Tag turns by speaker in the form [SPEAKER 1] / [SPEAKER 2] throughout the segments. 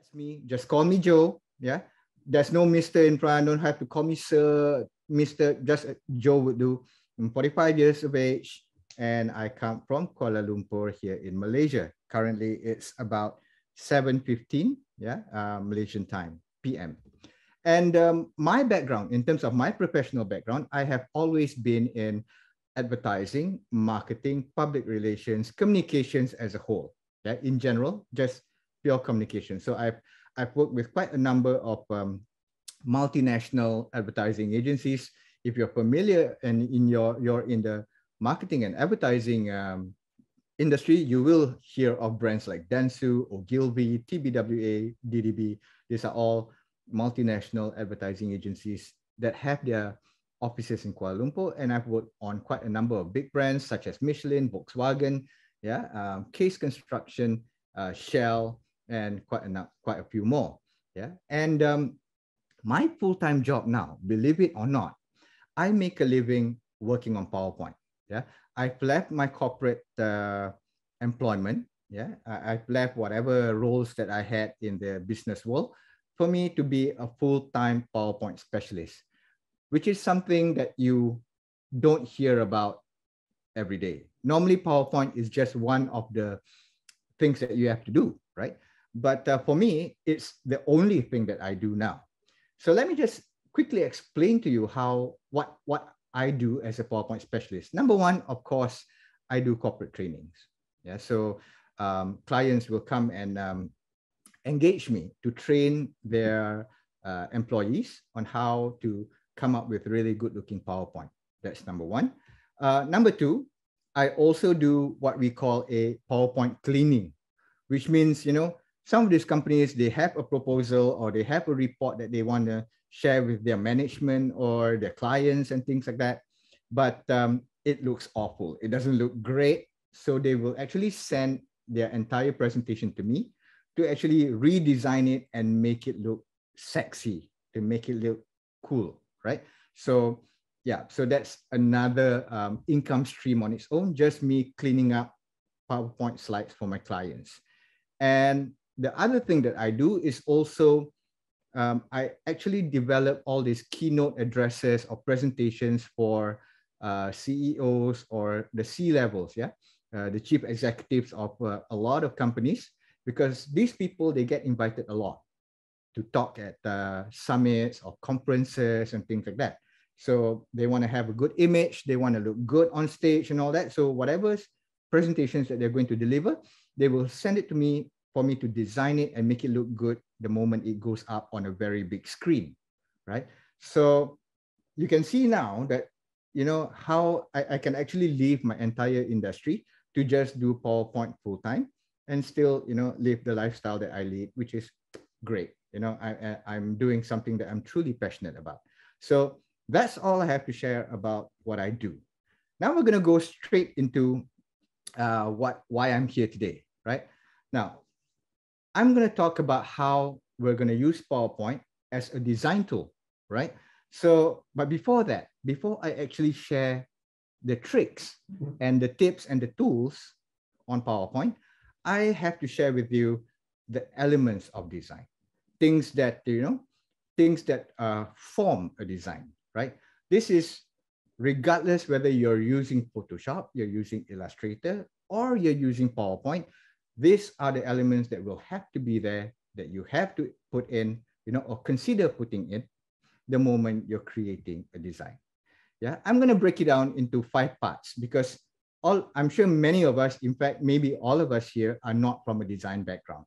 [SPEAKER 1] That's me. Just call me Joe. Yeah. There's no Mr. in front. Don't have to call me Sir, Mr. Just uh, Joe would do. I'm 45 years of age and I come from Kuala Lumpur here in Malaysia. Currently, it's about 7.15, yeah, uh, Malaysian time, PM. And um, my background, in terms of my professional background, I have always been in advertising, marketing, public relations, communications as a whole. Yeah, in general, just pure communication. So I've I've worked with quite a number of um, multinational advertising agencies. If you're familiar and in your you're in the marketing and advertising um, industry, you will hear of brands like Dentsu, Ogilvy, TBWA, DDB. These are all multinational advertising agencies that have their offices in Kuala Lumpur. And I've worked on quite a number of big brands such as Michelin, Volkswagen, yeah, um, Case Construction, uh, Shell, and quite a, quite a few more. Yeah. And um, my full-time job now, believe it or not, I make a living working on PowerPoint. Yeah. I've left my corporate uh, employment. Yeah. I, I've left whatever roles that I had in the business world for me to be a full-time PowerPoint specialist, which is something that you don't hear about every day. Normally, PowerPoint is just one of the things that you have to do, right? But uh, for me, it's the only thing that I do now. So let me just quickly explain to you how what what I do as a PowerPoint specialist. Number one, of course, I do corporate trainings. Yeah, so um, clients will come and um, engage me to train their uh, employees on how to come up with really good looking PowerPoint. That's number one. Uh, number two, I also do what we call a PowerPoint cleaning, which means, you know, some of these companies, they have a proposal or they have a report that they want to share with their management or their clients and things like that. But um, it looks awful. It doesn't look great. So they will actually send their entire presentation to me to actually redesign it and make it look sexy, to make it look cool, right? So yeah, so that's another um, income stream on its own, just me cleaning up PowerPoint slides for my clients. And the other thing that I do is also um, I actually develop all these keynote addresses or presentations for uh, CEOs or the C levels, yeah, uh, the chief executives of uh, a lot of companies, because these people they get invited a lot to talk at uh, summits or conferences and things like that. So they want to have a good image, they want to look good on stage and all that. So whatever presentations that they're going to deliver, they will send it to me for me to design it and make it look good the moment it goes up on a very big screen, right? So you can see now that, you know, how I, I can actually leave my entire industry to just do PowerPoint full time and still, you know, live the lifestyle that I lead, which is great. You know, I, I'm doing something that I'm truly passionate about. So that's all I have to share about what I do. Now we're going to go straight into uh, what why I'm here today, right? Now, I'm going to talk about how we're going to use PowerPoint as a design tool, right? So, but before that, before I actually share the tricks mm-hmm. and the tips and the tools on PowerPoint, I have to share with you the elements of design, things that, you know, things that uh, form a design, right? This is regardless whether you're using Photoshop, you're using Illustrator, or you're using PowerPoint, these are the elements that will have to be there that you have to put in, you know, or consider putting in the moment you're creating a design. Yeah, I'm going to break it down into five parts because all I'm sure many of us, in fact, maybe all of us here are not from a design background.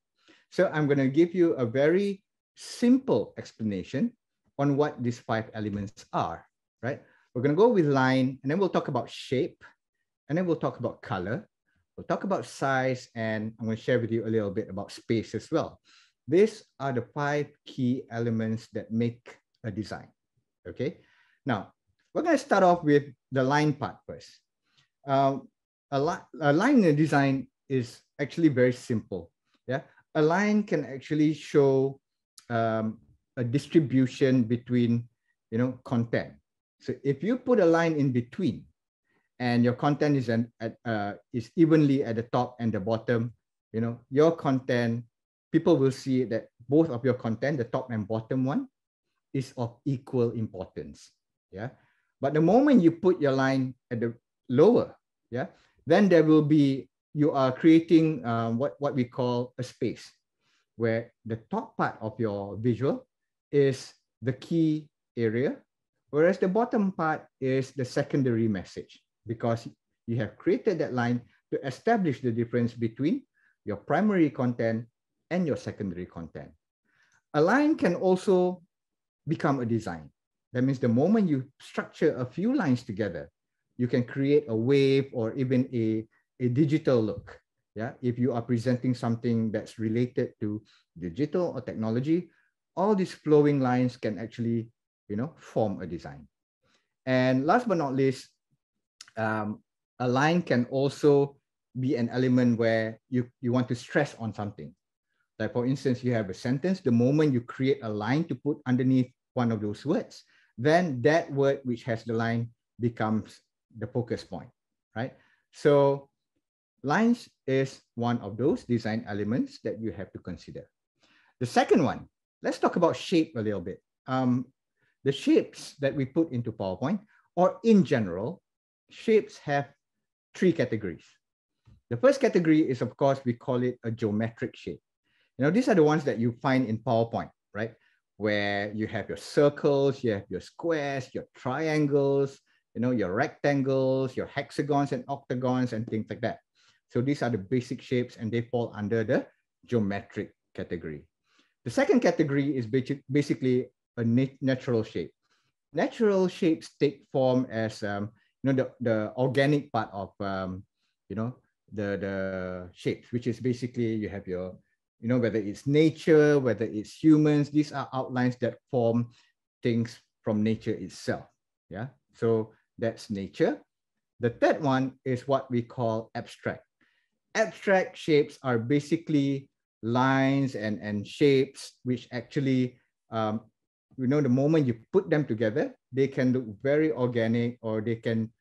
[SPEAKER 1] So I'm going to give you a very simple explanation on what these five elements are, right? We're going to go with line and then we'll talk about shape and then we'll talk about color We'll talk about size and I'm going to share with you a little bit about space as well. These are the five key elements that make a design. Okay. Now, we're going to start off with the line part first. Um, a, li a line in design is actually very simple. Yeah. A line can actually show um, a distribution between, you know, content. So if you put a line in between, and your content is an, at, uh, is evenly at the top and the bottom, you know, your content, people will see that both of your content, the top and bottom one, is of equal importance. Yeah. But the moment you put your line at the lower, yeah, then there will be, you are creating um, what, what we call a space where the top part of your visual is the key area, whereas the bottom part is the secondary message because you have created that line to establish the difference between your primary content and your secondary content. A line can also become a design. That means the moment you structure a few lines together, you can create a wave or even a, a digital look. Yeah, if you are presenting something that's related to digital or technology, all these flowing lines can actually, you know, form a design. And last but not least, um, a line can also be an element where you, you want to stress on something. Like for instance, you have a sentence, the moment you create a line to put underneath one of those words, then that word which has the line becomes the focus point, right? So lines is one of those design elements that you have to consider. The second one, let's talk about shape a little bit. Um, the shapes that we put into PowerPoint, or in general, shapes have three categories. The first category is, of course, we call it a geometric shape. You know, these are the ones that you find in PowerPoint, right? Where you have your circles, you have your squares, your triangles, you know, your rectangles, your hexagons and octagons and things like that. So these are the basic shapes and they fall under the geometric category. The second category is basically a natural shape. Natural shapes take form as um, you know the, the organic part of um, you know the the shapes, which is basically you have your you know, whether it's nature, whether it's humans, these are outlines that form things from nature itself. Yeah, so that's nature. The third one is what we call abstract. Abstract shapes are basically lines and, and shapes which actually, um, you know, the moment you put them together, they can look very organic or they can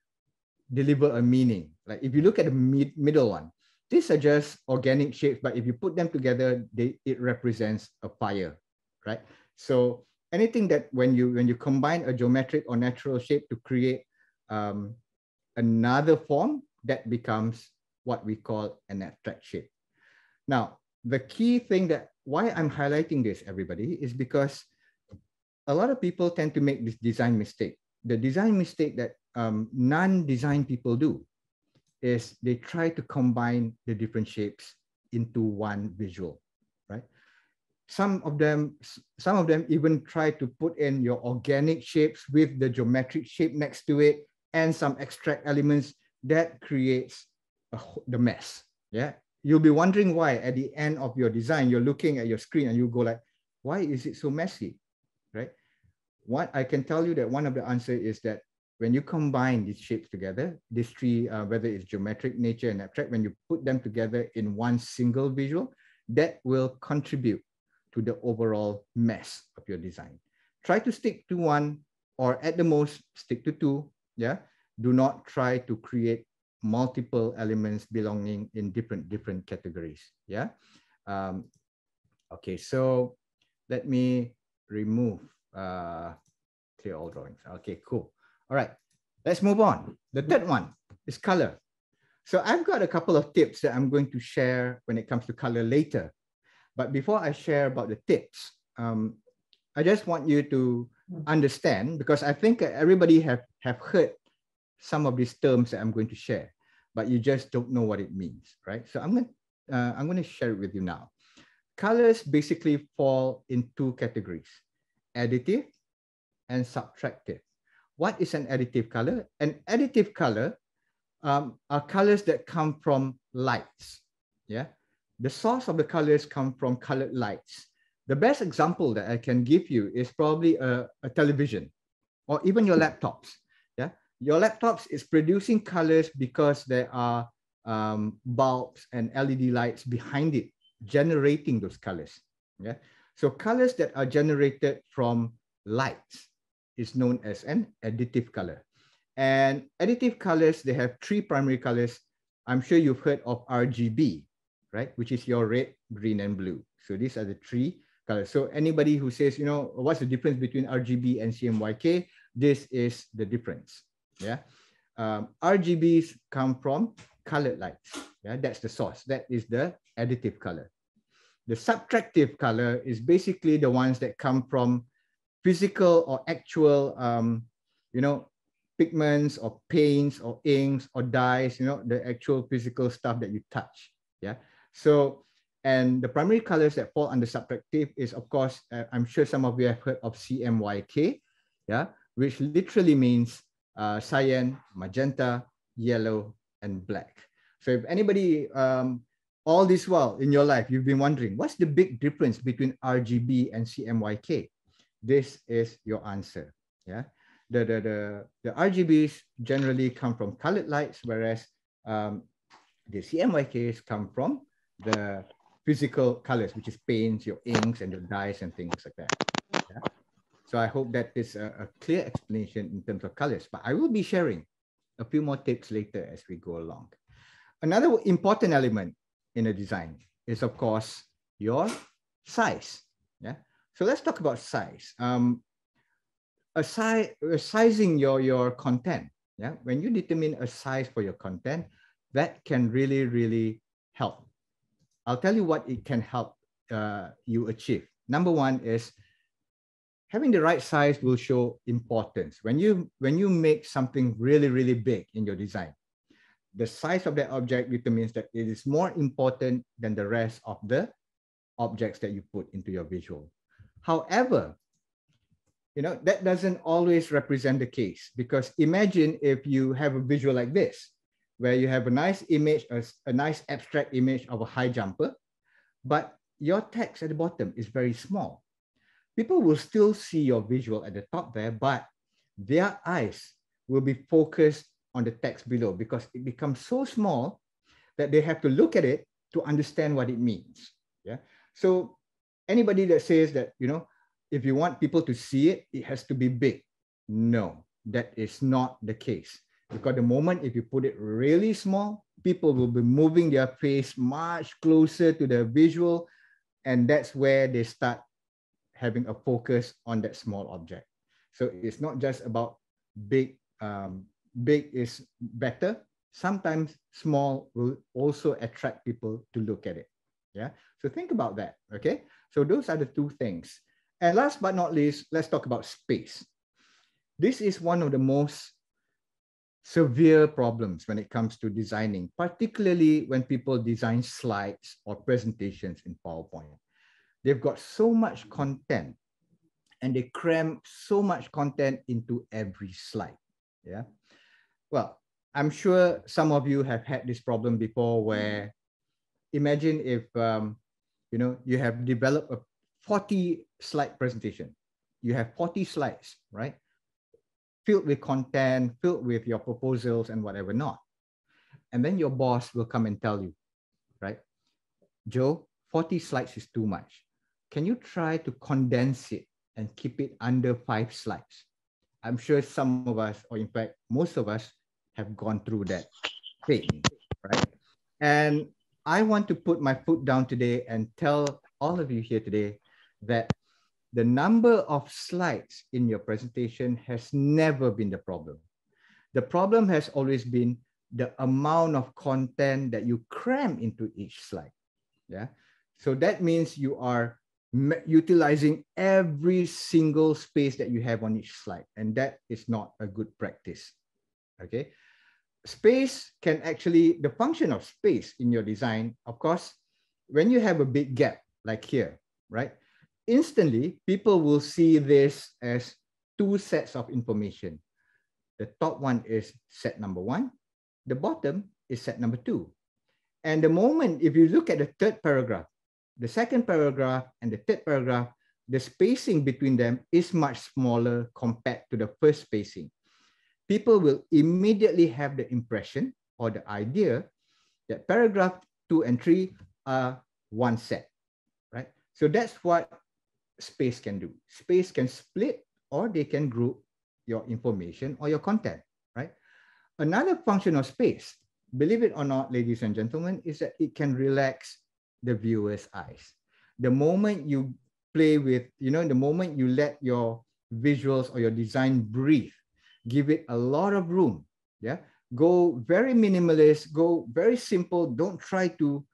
[SPEAKER 1] deliver a meaning. Like if you look at the mid middle one, these are just organic shapes, but if you put them together, they, it represents a fire, right? So anything that when you when you combine a geometric or natural shape to create um, another form, that becomes what we call an abstract shape. Now, the key thing that why I'm highlighting this, everybody, is because a lot of people tend to make this design mistake. The design mistake that um, non-design people do is they try to combine the different shapes into one visual, right? Some of them, some of them even try to put in your organic shapes with the geometric shape next to it and some abstract elements that creates a, the mess. Yeah, you'll be wondering why at the end of your design you're looking at your screen and you go like, why is it so messy? What I can tell you that one of the answer is that when you combine these shapes together, these three, uh, whether it's geometric, nature, and abstract, when you put them together in one single visual, that will contribute to the overall mess of your design. Try to stick to one or at the most stick to two. Yeah. Do not try to create multiple elements belonging in different different categories. Yeah. Um, okay, so let me remove uh, clear all drawings. Okay, cool. All right, let's move on. The third one is color. So I've got a couple of tips that I'm going to share when it comes to color later. But before I share about the tips, um, I just want you to understand because I think everybody have, have heard some of these terms that I'm going to share, but you just don't know what it means, right? So I'm going, uh, I'm going to share it with you now. Colors basically fall in two categories, additive and subtractive. What is an additive color? An additive color um, are colors that come from lights. Yeah, the source of the colors come from colored lights. The best example that I can give you is probably a, a television or even your laptops. Yeah, your laptops is producing colors because there are um, bulbs and LED lights behind it generating those colors. Yeah, so colors that are generated from lights is known as an additive color. And additive colors, they have three primary colors. I'm sure you've heard of RGB, right? Which is your red, green, and blue. So these are the three colors. So anybody who says, you know, what's the difference between RGB and CMYK? This is the difference. Yeah. Um, RGBs come from colored lights. Yeah, that's the source. That is the additive color. The subtractive color is basically the ones that come from physical or actual, um, you know, pigments or paints or inks or dyes, you know, the actual physical stuff that you touch. Yeah. So, and the primary colors that fall under subtractive is, of course, uh, I'm sure some of you have heard of CMYK, yeah, which literally means uh, cyan, magenta, yellow, and black. So if anybody, um, all this while in your life, you've been wondering, what's the big difference between RGB and CMYK? This is your answer, yeah? The, the, the, the RGBs generally come from colored lights, whereas um, the CMYKs come from the physical colors, which is paints, your inks, and your dyes and things like that. Yeah? So I hope that is a, a clear explanation in terms of colors, but I will be sharing a few more tips later as we go along. Another important element in a design is, of course, your size. Yeah. So let's talk about size. Um, a size, sizing your, your content. Yeah. When you determine a size for your content, that can really, really help. I'll tell you what it can help uh, you achieve. Number one is having the right size will show importance. When you, when you make something really, really big in your design, the size of that object determines that it is more important than the rest of the objects that you put into your visual. However, you know, that doesn't always represent the case because imagine if you have a visual like this, where you have a nice image, a, a nice abstract image of a high jumper, but your text at the bottom is very small. People will still see your visual at the top there, but their eyes will be focused on the text below because it becomes so small that they have to look at it to understand what it means. Yeah. So anybody that says that, you know, if you want people to see it, it has to be big. No, that is not the case. Because the moment if you put it really small, people will be moving their face much closer to the visual. And that's where they start having a focus on that small object. So it's not just about big um, big is better. Sometimes small will also attract people to look at it. Yeah. So think about that. Okay. So those are the two things. And last but not least, let's talk about space. This is one of the most severe problems when it comes to designing, particularly when people design slides or presentations in PowerPoint. They've got so much content and they cram so much content into every slide. Yeah. Well, I'm sure some of you have had this problem before where imagine if um, you know you have developed a 40 slide presentation. You have 40 slides, right? Filled with content, filled with your proposals and whatever not. And then your boss will come and tell you, right? Joe, 40 slides is too much. Can you try to condense it and keep it under five slides? I'm sure some of us, or in fact, most of us have gone through that thing, right? And I want to put my foot down today and tell all of you here today that the number of slides in your presentation has never been the problem. The problem has always been the amount of content that you cram into each slide. Yeah. So that means you are utilizing every single space that you have on each slide. And that is not a good practice. Okay space can actually, the function of space in your design, of course, when you have a big gap like here, right? Instantly, people will see this as two sets of information. The top one is set number one. The bottom is set number two. And the moment, if you look at the third paragraph, the second paragraph and the third paragraph, the spacing between them is much smaller compared to the first spacing people will immediately have the impression or the idea that paragraph two and three are one set, right? So that's what space can do. Space can split or they can group your information or your content, right? Another function of space, believe it or not, ladies and gentlemen, is that it can relax the viewer's eyes. The moment you play with, you know, the moment you let your visuals or your design breathe, give it a lot of room. Yeah. Go very minimalist, go very simple. Don't try to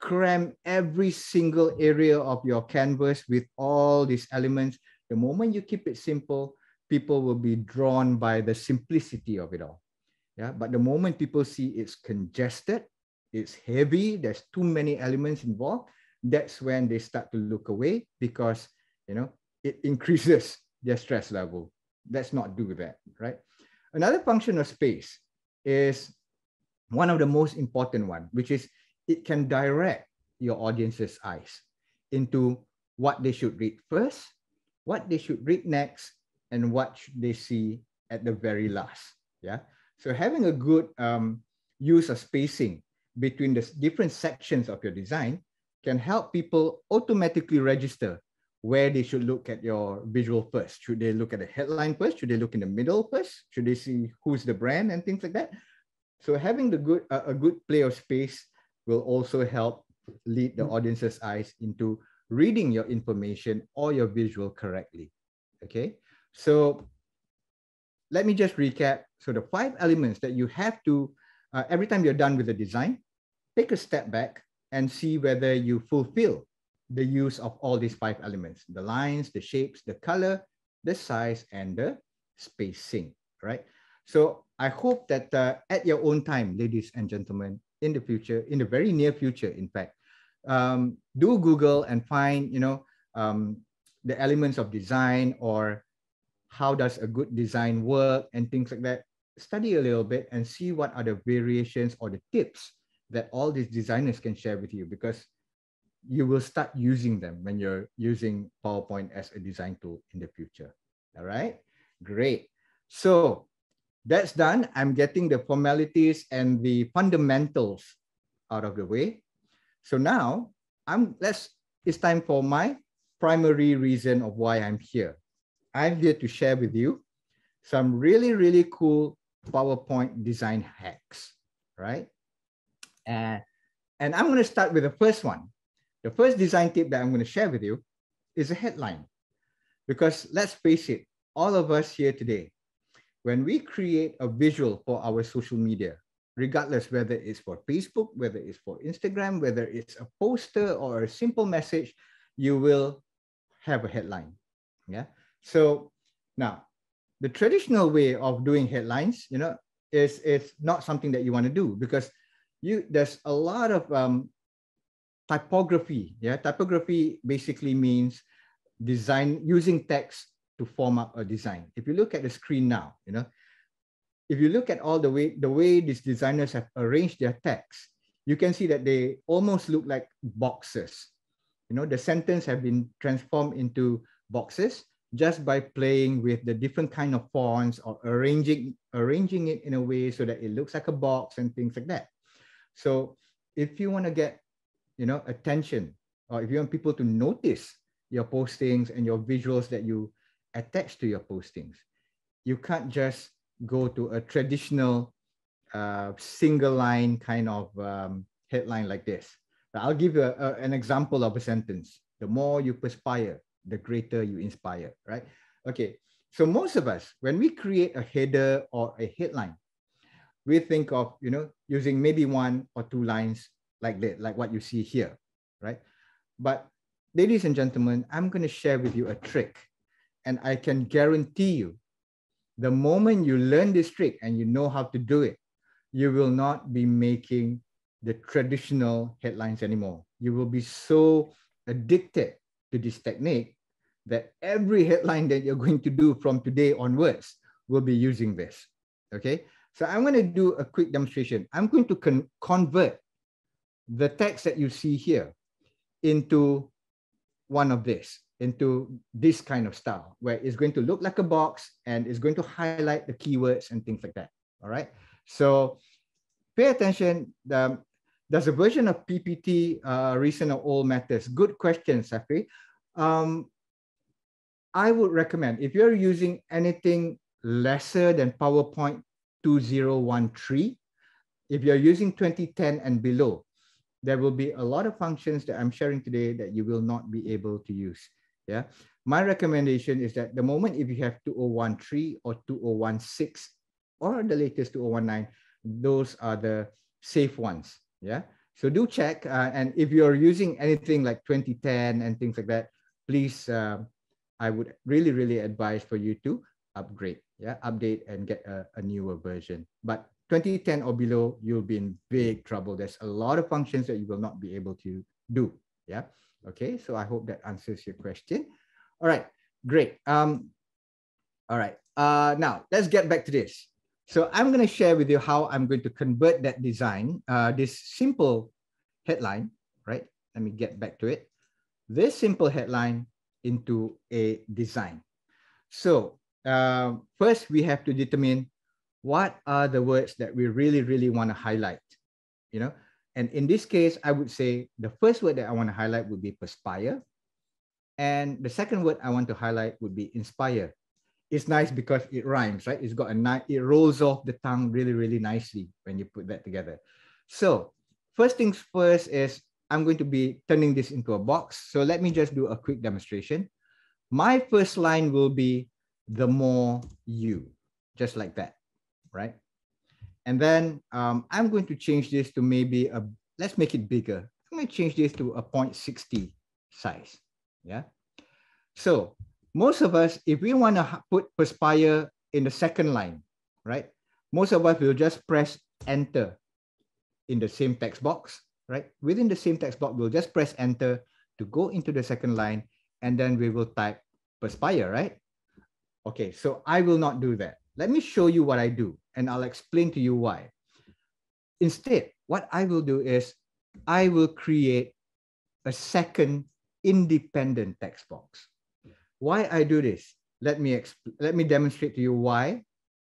[SPEAKER 1] cram every single area of your canvas with all these elements. The moment you keep it simple, people will be drawn by the simplicity of it all. Yeah. But the moment people see it's congested, it's heavy, there's too many elements involved, that's when they start to look away because you know it increases their stress level. Let's not do that, right? Another function of space is one of the most important one, which is it can direct your audience's eyes into what they should read first, what they should read next, and what they see at the very last. Yeah. So having a good um, use of spacing between the different sections of your design can help people automatically register where they should look at your visual first. Should they look at the headline first? Should they look in the middle first? Should they see who's the brand and things like that? So having the good a good play of space will also help lead the audience's eyes into reading your information or your visual correctly. Okay, so let me just recap. So the five elements that you have to, uh, every time you're done with the design, take a step back and see whether you fulfill the use of all these five elements, the lines, the shapes, the color, the size, and the spacing, right? So I hope that uh, at your own time, ladies and gentlemen, in the future, in the very near future, in fact, um, do Google and find, you know, um, the elements of design or how does a good design work and things like that. Study a little bit and see what are the variations or the tips that all these designers can share with you because you will start using them when you're using PowerPoint as a design tool in the future. All right, great. So that's done. I'm getting the formalities and the fundamentals out of the way. So now I'm let's it's time for my primary reason of why I'm here. I'm here to share with you some really, really cool PowerPoint design hacks, right? And, and I'm going to start with the first one. The first design tip that I'm going to share with you is a headline. Because let's face it, all of us here today, when we create a visual for our social media, regardless whether it's for Facebook, whether it's for Instagram, whether it's a poster or a simple message, you will have a headline. Yeah. So now the traditional way of doing headlines, you know, is, is not something that you want to do because you there's a lot of um, typography. Yeah, typography basically means design using text to form up a design. If you look at the screen now, you know, if you look at all the way the way these designers have arranged their text, you can see that they almost look like boxes. You know, the sentence have been transformed into boxes just by playing with the different kind of fonts or arranging arranging it in a way so that it looks like a box and things like that. So if you want to get, you know, attention, or if you want people to notice your postings and your visuals that you attach to your postings, you can't just go to a traditional uh, single line kind of um, headline like this. I'll give you a, a, an example of a sentence. The more you perspire, the greater you inspire, right? Okay, so most of us, when we create a header or a headline, we think of, you know, using maybe one or two lines like that, like what you see here, right? But ladies and gentlemen, I'm going to share with you a trick. And I can guarantee you, the moment you learn this trick and you know how to do it, you will not be making the traditional headlines anymore. You will be so addicted to this technique that every headline that you're going to do from today onwards will be using this. Okay. So I'm going to do a quick demonstration. I'm going to con convert the text that you see here into one of this, into this kind of style, where it's going to look like a box and it's going to highlight the keywords and things like that. All right. So pay attention. Um, there's a version of PPT, uh, recent or old matters. Good question, Safi. Um, I would recommend if you're using anything lesser than PowerPoint 2013. If you're using 2010 and below, there will be a lot of functions that I'm sharing today that you will not be able to use Yeah. My recommendation is that the moment if you have 2013 or 2016 or the latest 2019, those are the safe ones. Yeah. So do check. Uh, and if you're using anything like 2010 and things like that, please, uh, I would really, really advise for you to upgrade, yeah, update and get a, a newer version. But 2010 or below, you'll be in big trouble. There's a lot of functions that you will not be able to do. Yeah. Okay. So I hope that answers your question. All right. Great. Um, all right. Uh, now let's get back to this. So I'm going to share with you how I'm going to convert that design, uh, this simple headline, right? Let me get back to it. This simple headline into a design. So uh, first we have to determine what are the words that we really, really want to highlight, you know? And in this case, I would say the first word that I want to highlight would be perspire. And the second word I want to highlight would be inspire. It's nice because it rhymes, right? It's got a nice, it rolls off the tongue really, really nicely when you put that together. So first things first is I'm going to be turning this into a box. So let me just do a quick demonstration. My first line will be the more you, just like that right? And then um, I'm going to change this to maybe a, let's make it bigger. I'm going to change this to a 0.60 size, yeah? So most of us, if we want to put Perspire in the second line, right? Most of us will just press enter in the same text box, right? Within the same text box, we'll just press enter to go into the second line, and then we will type Perspire, right? Okay, so I will not do that. Let me show you what I do and I'll explain to you why. Instead, what I will do is I will create a second independent text box. Why I do this? Let me let me demonstrate to you why.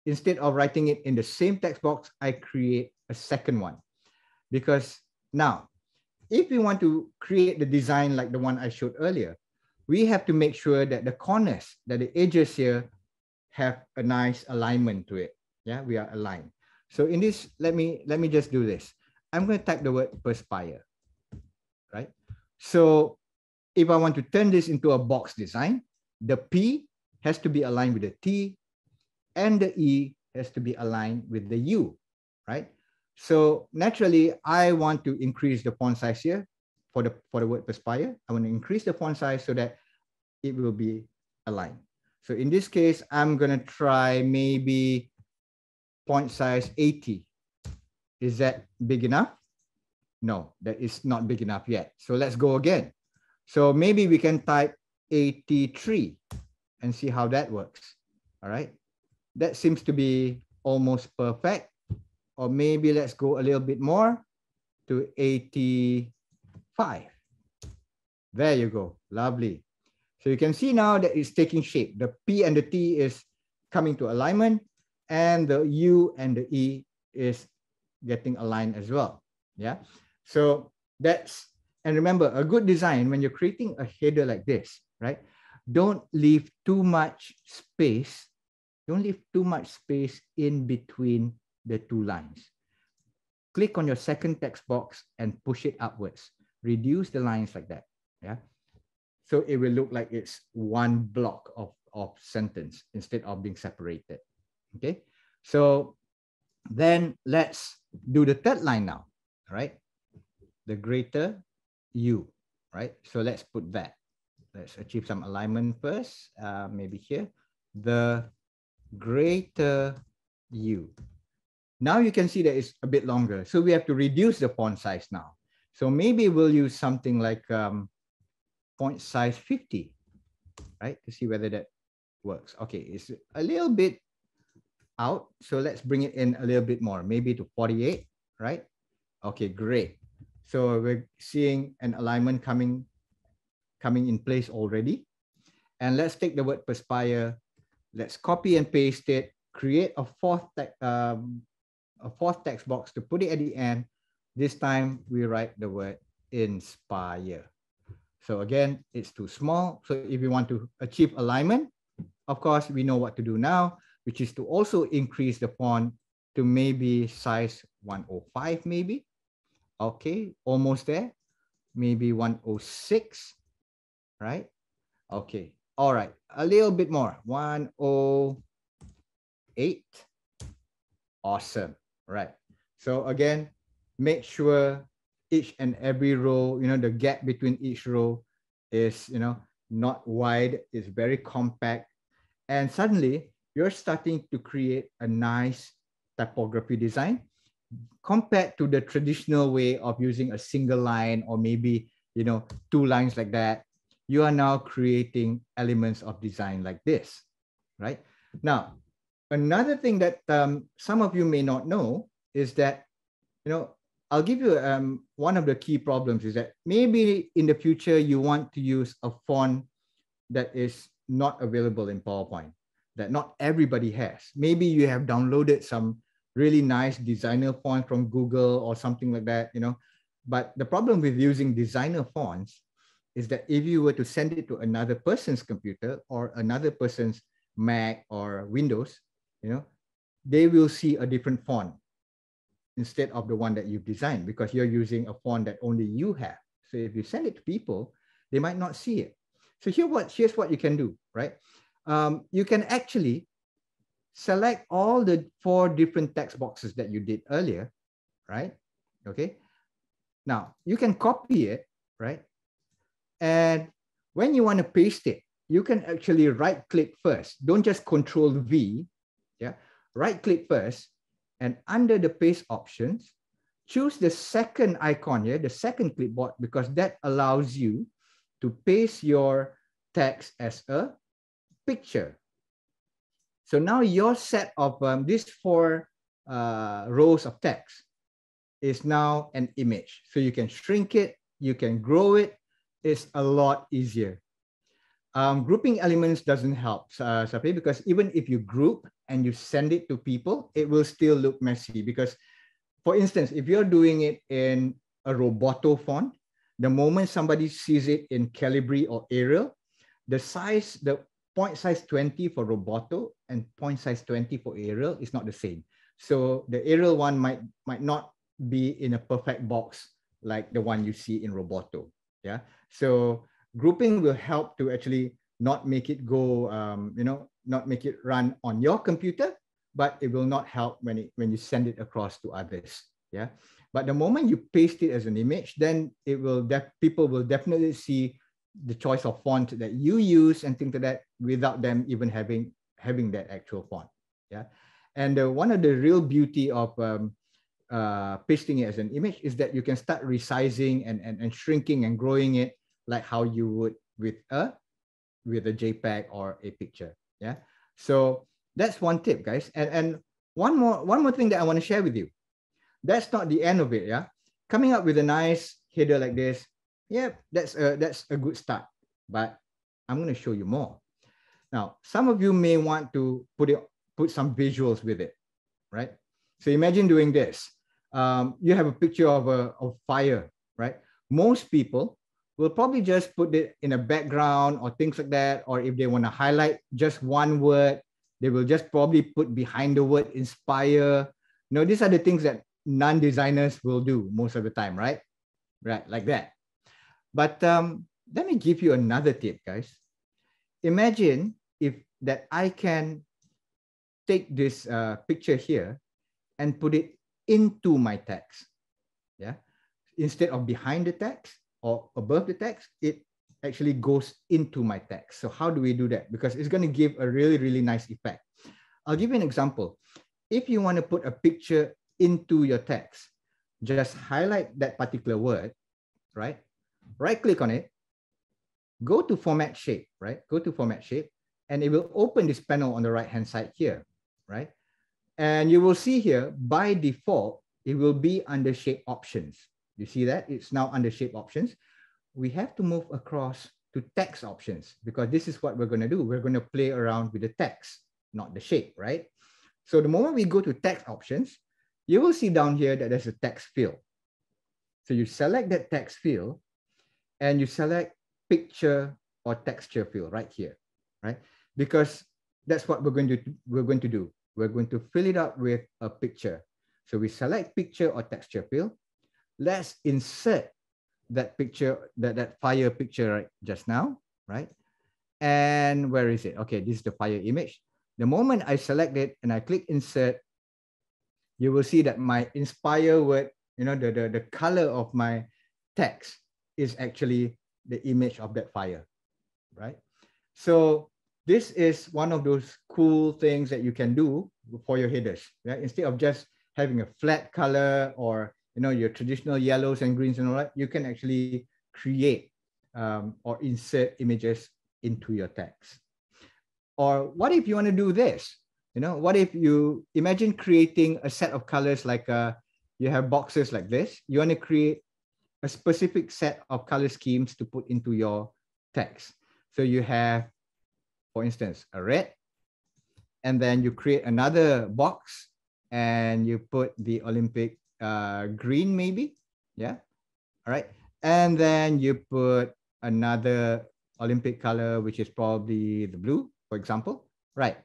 [SPEAKER 1] Instead of writing it in the same text box, I create a second one. Because now, if we want to create the design like the one I showed earlier, we have to make sure that the corners, that the edges here have a nice alignment to it. Yeah, we are aligned. So in this, let me let me just do this. I'm going to type the word perspire, right? So if I want to turn this into a box design, the P has to be aligned with the T and the E has to be aligned with the U, right? So naturally, I want to increase the font size here for the, for the word perspire. I want to increase the font size so that it will be aligned. So in this case, I'm going to try maybe font size 80. Is that big enough? No, that is not big enough yet. So let's go again. So maybe we can type 83 and see how that works. All right. That seems to be almost perfect. Or maybe let's go a little bit more to 85. There you go. Lovely. So you can see now that it's taking shape. The P and the T is coming to alignment and the U and the E is getting aligned as well. Yeah. So that's, and remember a good design when you're creating a header like this, right? Don't leave too much space. Don't leave too much space in between the two lines. Click on your second text box and push it upwards. Reduce the lines like that. Yeah. So it will look like it's one block of, of sentence instead of being separated. Okay, so then let's do the third line now, right? The greater U, right? So let's put that. Let's achieve some alignment first, uh, maybe here. The greater U. Now you can see that it's a bit longer. So we have to reduce the font size now. So maybe we'll use something like um, font size 50, right? To see whether that works. Okay, it's a little bit out. So let's bring it in a little bit more, maybe to 48, right? Okay, great. So we're seeing an alignment coming, coming in place already. And let's take the word perspire. Let's copy and paste it, create a fourth, um, a fourth text box to put it at the end. This time we write the word inspire. So again, it's too small. So if you want to achieve alignment, of course, we know what to do now which is to also increase the font to maybe size 105 maybe. Okay, almost there. Maybe 106, right? Okay. All right. A little bit more. 108. Awesome. Right. So again, make sure each and every row, you know, the gap between each row is, you know, not wide, it's very compact. And suddenly you're starting to create a nice typography design compared to the traditional way of using a single line or maybe, you know, two lines like that. You are now creating elements of design like this, right? Now, another thing that um, some of you may not know is that, you know, I'll give you um, one of the key problems is that maybe in the future you want to use a font that is not available in PowerPoint, that not everybody has. Maybe you have downloaded some really nice designer font from Google or something like that, you know. But the problem with using designer fonts is that if you were to send it to another person's computer or another person's Mac or Windows, you know, they will see a different font instead of the one that you've designed because you're using a font that only you have. So if you send it to people, they might not see it. So here what, here's what you can do, right? Um, you can actually select all the four different text boxes that you did earlier, right? Okay. Now you can copy it, right? And when you want to paste it, you can actually right click first. Don't just control V. Yeah. Right click first and under the paste options, choose the second icon here, the second clipboard, because that allows you to paste your text as a picture. So now your set of um, these four uh, rows of text is now an image. So you can shrink it, you can grow it. It's a lot easier. Um, grouping elements doesn't help, uh, because even if you group and you send it to people, it will still look messy. Because, for instance, if you're doing it in a Roboto font, the moment somebody sees it in Calibri or Arial, the size, the point size 20 for Roboto and point size 20 for Arial is not the same. So the Arial one might, might not be in a perfect box like the one you see in Roboto. Yeah. So grouping will help to actually not make it go, um, you know, not make it run on your computer, but it will not help when, it, when you send it across to others. Yeah. But the moment you paste it as an image, then it will, people will definitely see the choice of font that you use and things like that without them even having, having that actual font. Yeah. And uh, one of the real beauty of um, uh, pasting it as an image is that you can start resizing and, and, and shrinking and growing it like how you would with a with a JPEG or a picture. Yeah. So that's one tip, guys. And and one more one more thing that I want to share with you. That's not the end of it. Yeah. Coming up with a nice header like this. Yeah, that's a that's a good start. But I'm going to show you more. Now, some of you may want to put it put some visuals with it, right? So imagine doing this. Um, you have a picture of a of fire, right? Most people we'll probably just put it in a background or things like that. Or if they want to highlight just one word, they will just probably put behind the word inspire. You know, these are the things that non-designers will do most of the time, right? Right, like that. But um, let me give you another tip, guys. Imagine if that I can take this uh, picture here and put it into my text. Yeah. Instead of behind the text, or above the text, it actually goes into my text. So how do we do that? Because it's going to give a really, really nice effect. I'll give you an example. If you want to put a picture into your text, just highlight that particular word, right? Right click on it, go to format shape, right? Go to format shape, and it will open this panel on the right hand side here, right? And you will see here, by default, it will be under shape options. You see that? It's now under shape options. We have to move across to text options because this is what we're going to do. We're going to play around with the text, not the shape, right? So the moment we go to text options, you will see down here that there's a text field. So you select that text field and you select picture or texture field right here, right? Because that's what we're going to we're going to do. We're going to fill it up with a picture. So we select picture or texture field let's insert that picture, that, that fire picture right just now, right? And where is it? Okay, this is the fire image. The moment I select it and I click insert, you will see that my inspire word, you know, the, the, the color of my text is actually the image of that fire, right? So this is one of those cool things that you can do for your headers, right? Instead of just having a flat color or, you know, your traditional yellows and greens and all that, you can actually create um, or insert images into your text. Or what if you want to do this? You know, what if you imagine creating a set of colors like uh, you have boxes like this. You want to create a specific set of color schemes to put into your text. So you have, for instance, a red, and then you create another box and you put the Olympic uh, green maybe, yeah, all right. And then you put another Olympic color, which is probably the blue, for example, right?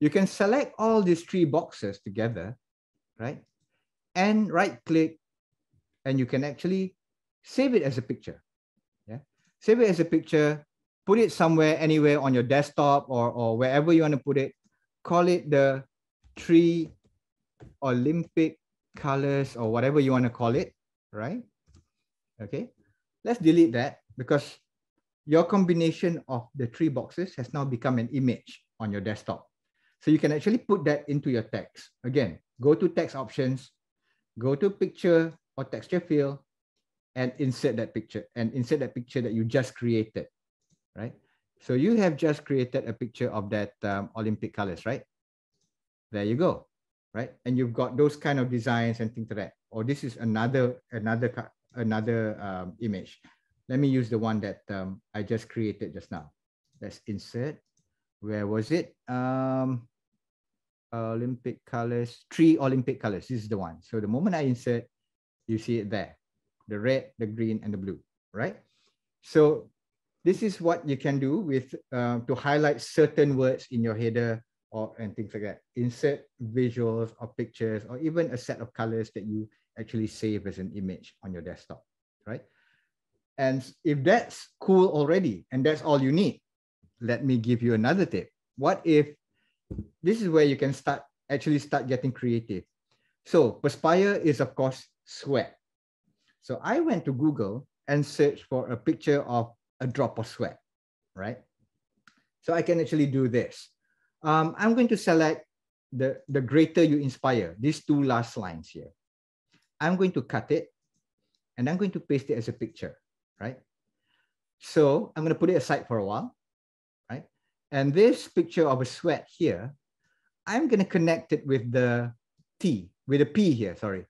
[SPEAKER 1] You can select all these three boxes together, right? And right click, and you can actually save it as a picture. Yeah, save it as a picture, put it somewhere, anywhere on your desktop or, or wherever you want to put it. Call it the three Olympic colors or whatever you want to call it, right? Okay, let's delete that because your combination of the three boxes has now become an image on your desktop. So you can actually put that into your text. Again, go to text options, go to picture or texture field, and insert that picture and insert that picture that you just created, right? So you have just created a picture of that um, Olympic colors, right? There you go, right? And you've got those kind of designs and things like that. Or this is another another another um, image. Let me use the one that um, I just created just now. Let's insert. Where was it? Um, Olympic colors, three Olympic colors. This is the one. So the moment I insert, you see it there, the red, the green, and the blue, right? So this is what you can do with uh, to highlight certain words in your header or and things like that. Insert visuals or pictures or even a set of colors that you actually save as an image on your desktop, right? And if that's cool already, and that's all you need, let me give you another tip. What if this is where you can start actually start getting creative. So perspire is of course sweat. So I went to Google and searched for a picture of a drop of sweat, right? So I can actually do this. Um, I'm going to select the, the greater you inspire, these two last lines here. I'm going to cut it and I'm going to paste it as a picture right? So I'm going to put it aside for a while, right? And this picture of a sweat here, I'm going to connect it with the T, with a P here, sorry,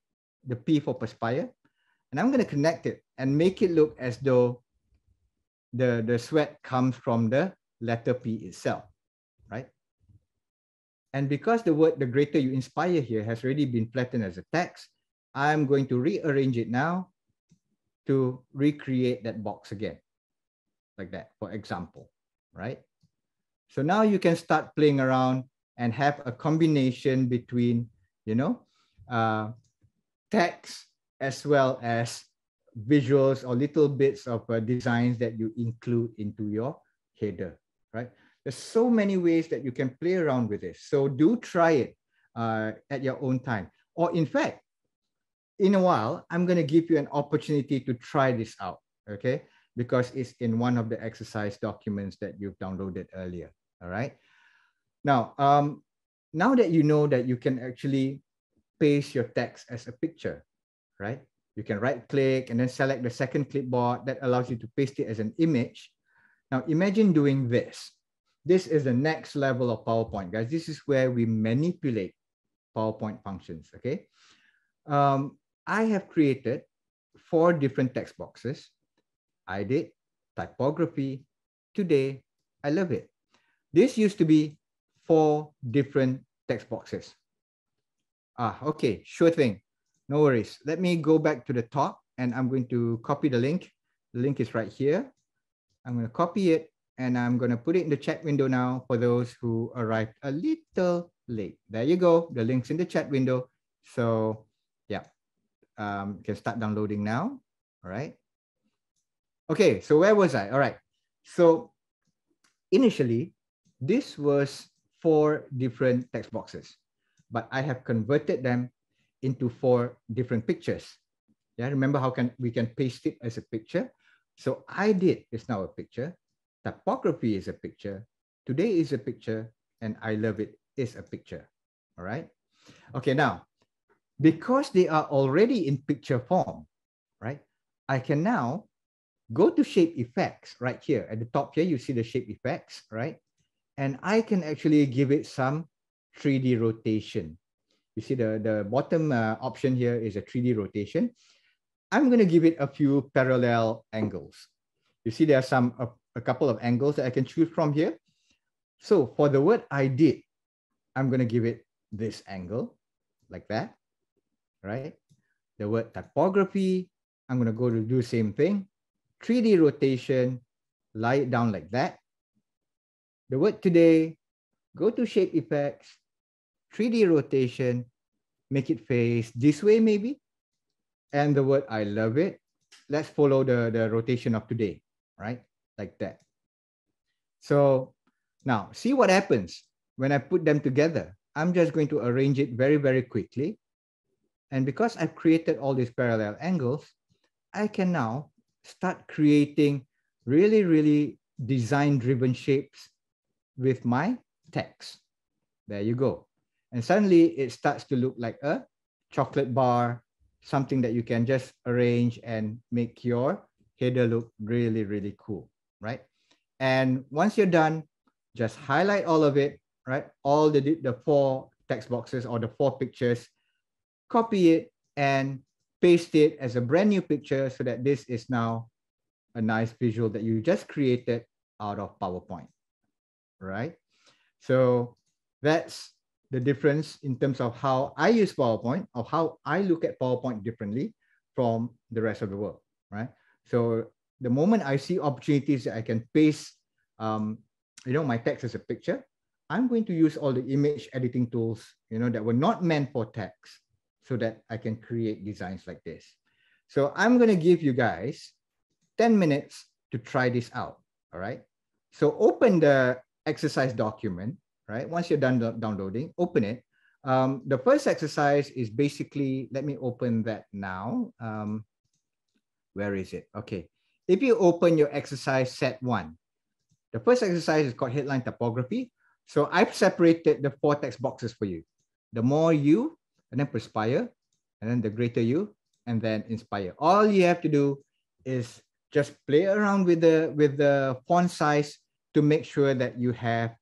[SPEAKER 1] the P for perspire. And I'm going to connect it and make it look as though the, the sweat comes from the letter P itself, right? And because the word, the greater you inspire here has already been flattened as a text, I'm going to rearrange it now to recreate that box again, like that, for example, right? So now you can start playing around and have a combination between, you know, uh, text as well as visuals or little bits of uh, designs that you include into your header, right? There's so many ways that you can play around with this. So do try it uh, at your own time. Or in fact, in a while, I'm going to give you an opportunity to try this out, okay? Because it's in one of the exercise documents that you've downloaded earlier, all right? Now, um, now that you know that you can actually paste your text as a picture, right? You can right click and then select the second clipboard that allows you to paste it as an image. Now imagine doing this. This is the next level of PowerPoint, guys. This is where we manipulate PowerPoint functions, okay? Um, I have created four different text boxes. I did typography. Today, I love it. This used to be four different text boxes. Ah, okay, sure thing. No worries. Let me go back to the top and I'm going to copy the link. The link is right here. I'm going to copy it and I'm going to put it in the chat window now for those who arrived a little late. There you go. The link's in the chat window. So yeah, um, can start downloading now. All right. Okay, so where was I? All right. So initially, this was four different text boxes, but I have converted them into four different pictures. Yeah, remember how can we can paste it as a picture? So I did is now a picture. Typography is a picture. Today is a picture, and I love it is a picture. All right. Okay, now because they are already in picture form, right? I can now go to shape effects right here at the top here. You see the shape effects, right? And I can actually give it some 3D rotation. You see the, the bottom uh, option here is a 3D rotation. I'm going to give it a few parallel angles. You see there are some a, a couple of angles that I can choose from here. So for the word I did, I'm going to give it this angle like that, right? The word typography, I'm going to go to do the same thing. 3D rotation, lie it down like that. The word today, go to shape effects, 3D rotation, make it face this way maybe. And the word I love it, let's follow the, the rotation of today, right? Like that. So now see what happens when I put them together. I'm just going to arrange it very, very quickly. And because I've created all these parallel angles, I can now start creating really, really design-driven shapes with my text. There you go. And suddenly it starts to look like a chocolate bar, something that you can just arrange and make your header look really, really cool, right? And once you're done, just highlight all of it, right? All the, the four text boxes or the four pictures, copy it and paste it as a brand new picture so that this is now a nice visual that you just created out of PowerPoint, right? So that's the difference in terms of how I use PowerPoint or how I look at PowerPoint differently from the rest of the world, right? So the moment I see opportunities that I can paste, um, you know, my text as a picture, I'm going to use all the image editing tools, you know, that were not meant for text so that I can create designs like this. So I'm going to give you guys 10 minutes to try this out, all right? So open the exercise document, right? Once you're done downloading, open it. Um, the first exercise is basically, let me open that now. Um, where is it? Okay. If you open your exercise set one, the first exercise is called headline typography. So I've separated the four text boxes for you. The more you, and then perspire, and then the greater you, and then inspire. All you have to do is just play around with the with the font size to make sure that you have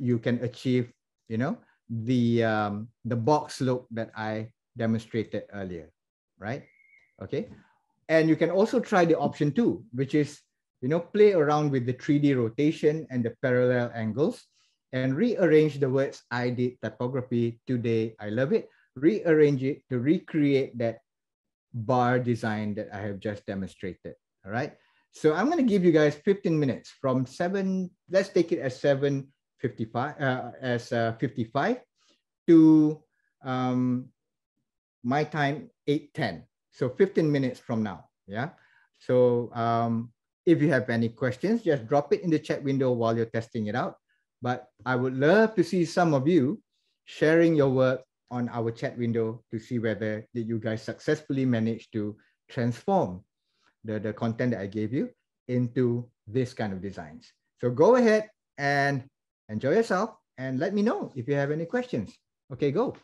[SPEAKER 1] you can achieve you know the um, the box look that I demonstrated earlier, right? Okay, and you can also try the option two, which is you know play around with the 3D rotation and the parallel angles and rearrange the words I did typography today. I love it. Rearrange it to recreate that bar design that I have just demonstrated. All right. So I'm going to give you guys 15 minutes from 7, let's take it as 7.55, uh, as uh, 55 to um, my time 8.10. So 15 minutes from now. Yeah. So um, if you have any questions, just drop it in the chat window while you're testing it out. But I would love to see some of you sharing your work on our chat window to see whether did you guys successfully manage to transform the, the content that I gave you into this kind of designs. So go ahead and enjoy yourself and let me know if you have any questions. Okay, go.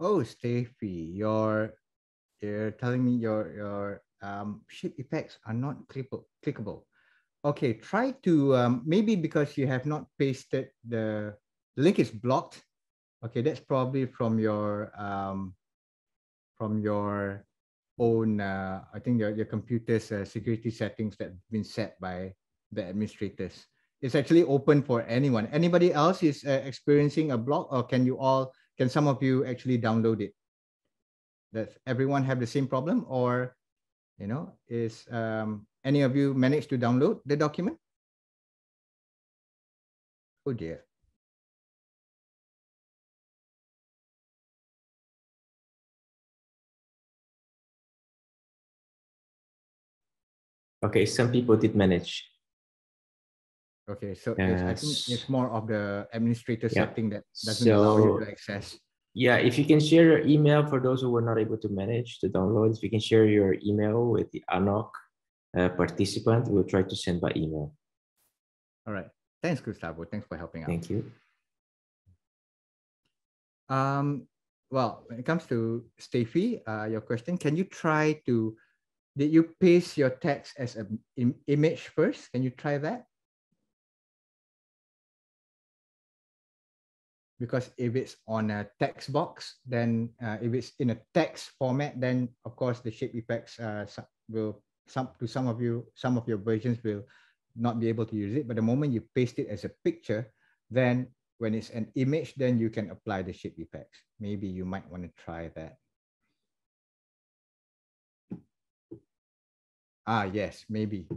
[SPEAKER 1] Oh, Steffi, your you're telling me your your um, effects are not clickable. clickable. Okay, try to um, maybe because you have not pasted the, the link is blocked. Okay, that's probably from your um, from your own. Uh, I think your your computer's uh, security settings that have been set by the administrators. It's actually open for anyone. Anybody else is uh, experiencing a block, or can you all? Can some of you actually download it? Does everyone have the same problem, or you know, is um, any of you managed to download the document? Oh dear.
[SPEAKER 2] Okay, some people did manage.
[SPEAKER 1] Okay, so yes. I think it's more of the administrator yeah. setting that doesn't
[SPEAKER 2] so,
[SPEAKER 1] allow you to access.
[SPEAKER 2] Yeah, if you can share your email for those who were not able to manage the download, if you can share your email with the ANOC uh, participant, we'll try to send by email.
[SPEAKER 1] All right. Thanks, Gustavo. Thanks for helping out.
[SPEAKER 2] Thank you.
[SPEAKER 1] Um, well, when it comes to Steffi, uh, your question, can you try to, did you paste your text as an Im image first? Can you try that? Because if it's on a text box, then uh, if it's in a text format, then of course the shape effects uh, will some to some of you some of your versions will not be able to use it. But the moment you paste it as a picture, then when it's an image, then you can apply the shape effects. Maybe you might want to try that. Ah, yes, maybe.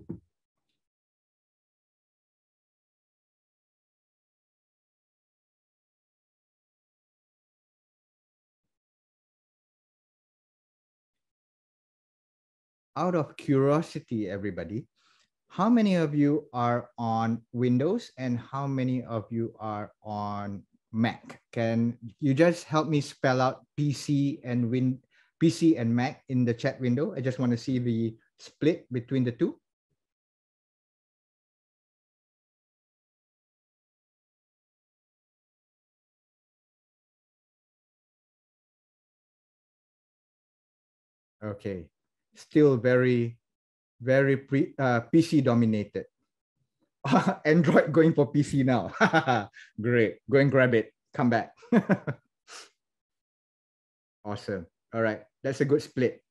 [SPEAKER 1] Out of curiosity, everybody, how many of you are on Windows and how many of you are on Mac? Can you just help me spell out PC and Win PC and Mac in the chat window? I just want to see the split between the two. Okay, still very, very pre, uh, PC dominated. Android going for PC now. Great. Go and grab it. Come back. awesome. All right. That's a good split.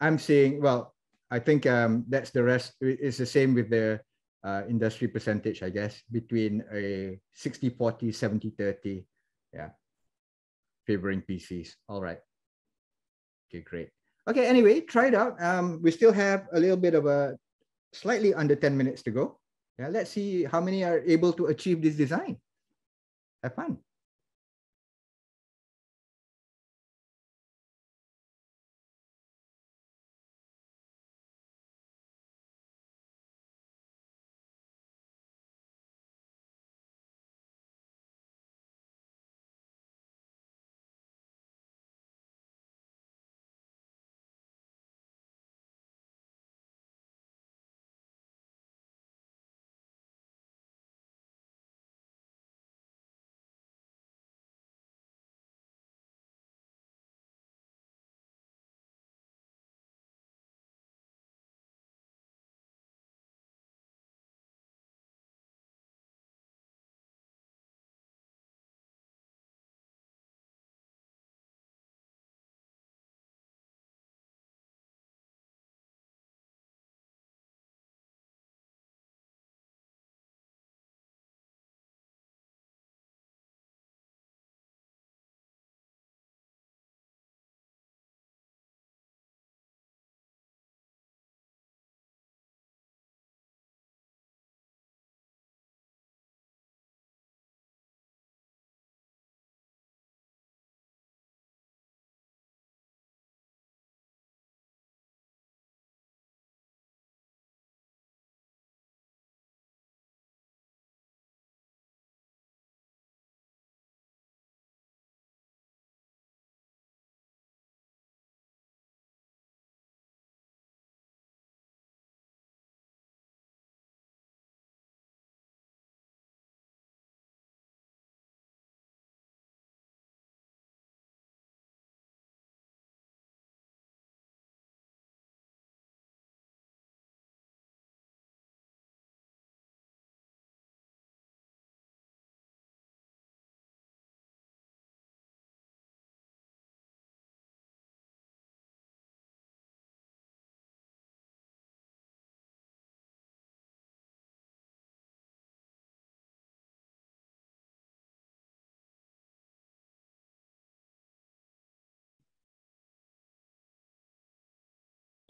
[SPEAKER 1] I'm saying, well, I think um, that's the rest. It's the same with the uh, industry percentage, I guess, between a 60 40, 70 30. Yeah. Favoring PCs. All right. Okay, great. Okay, anyway, try it out. Um, we still have a little bit of a slightly under 10 minutes to go. Yeah, let's see how many are able to achieve this design. Have fun.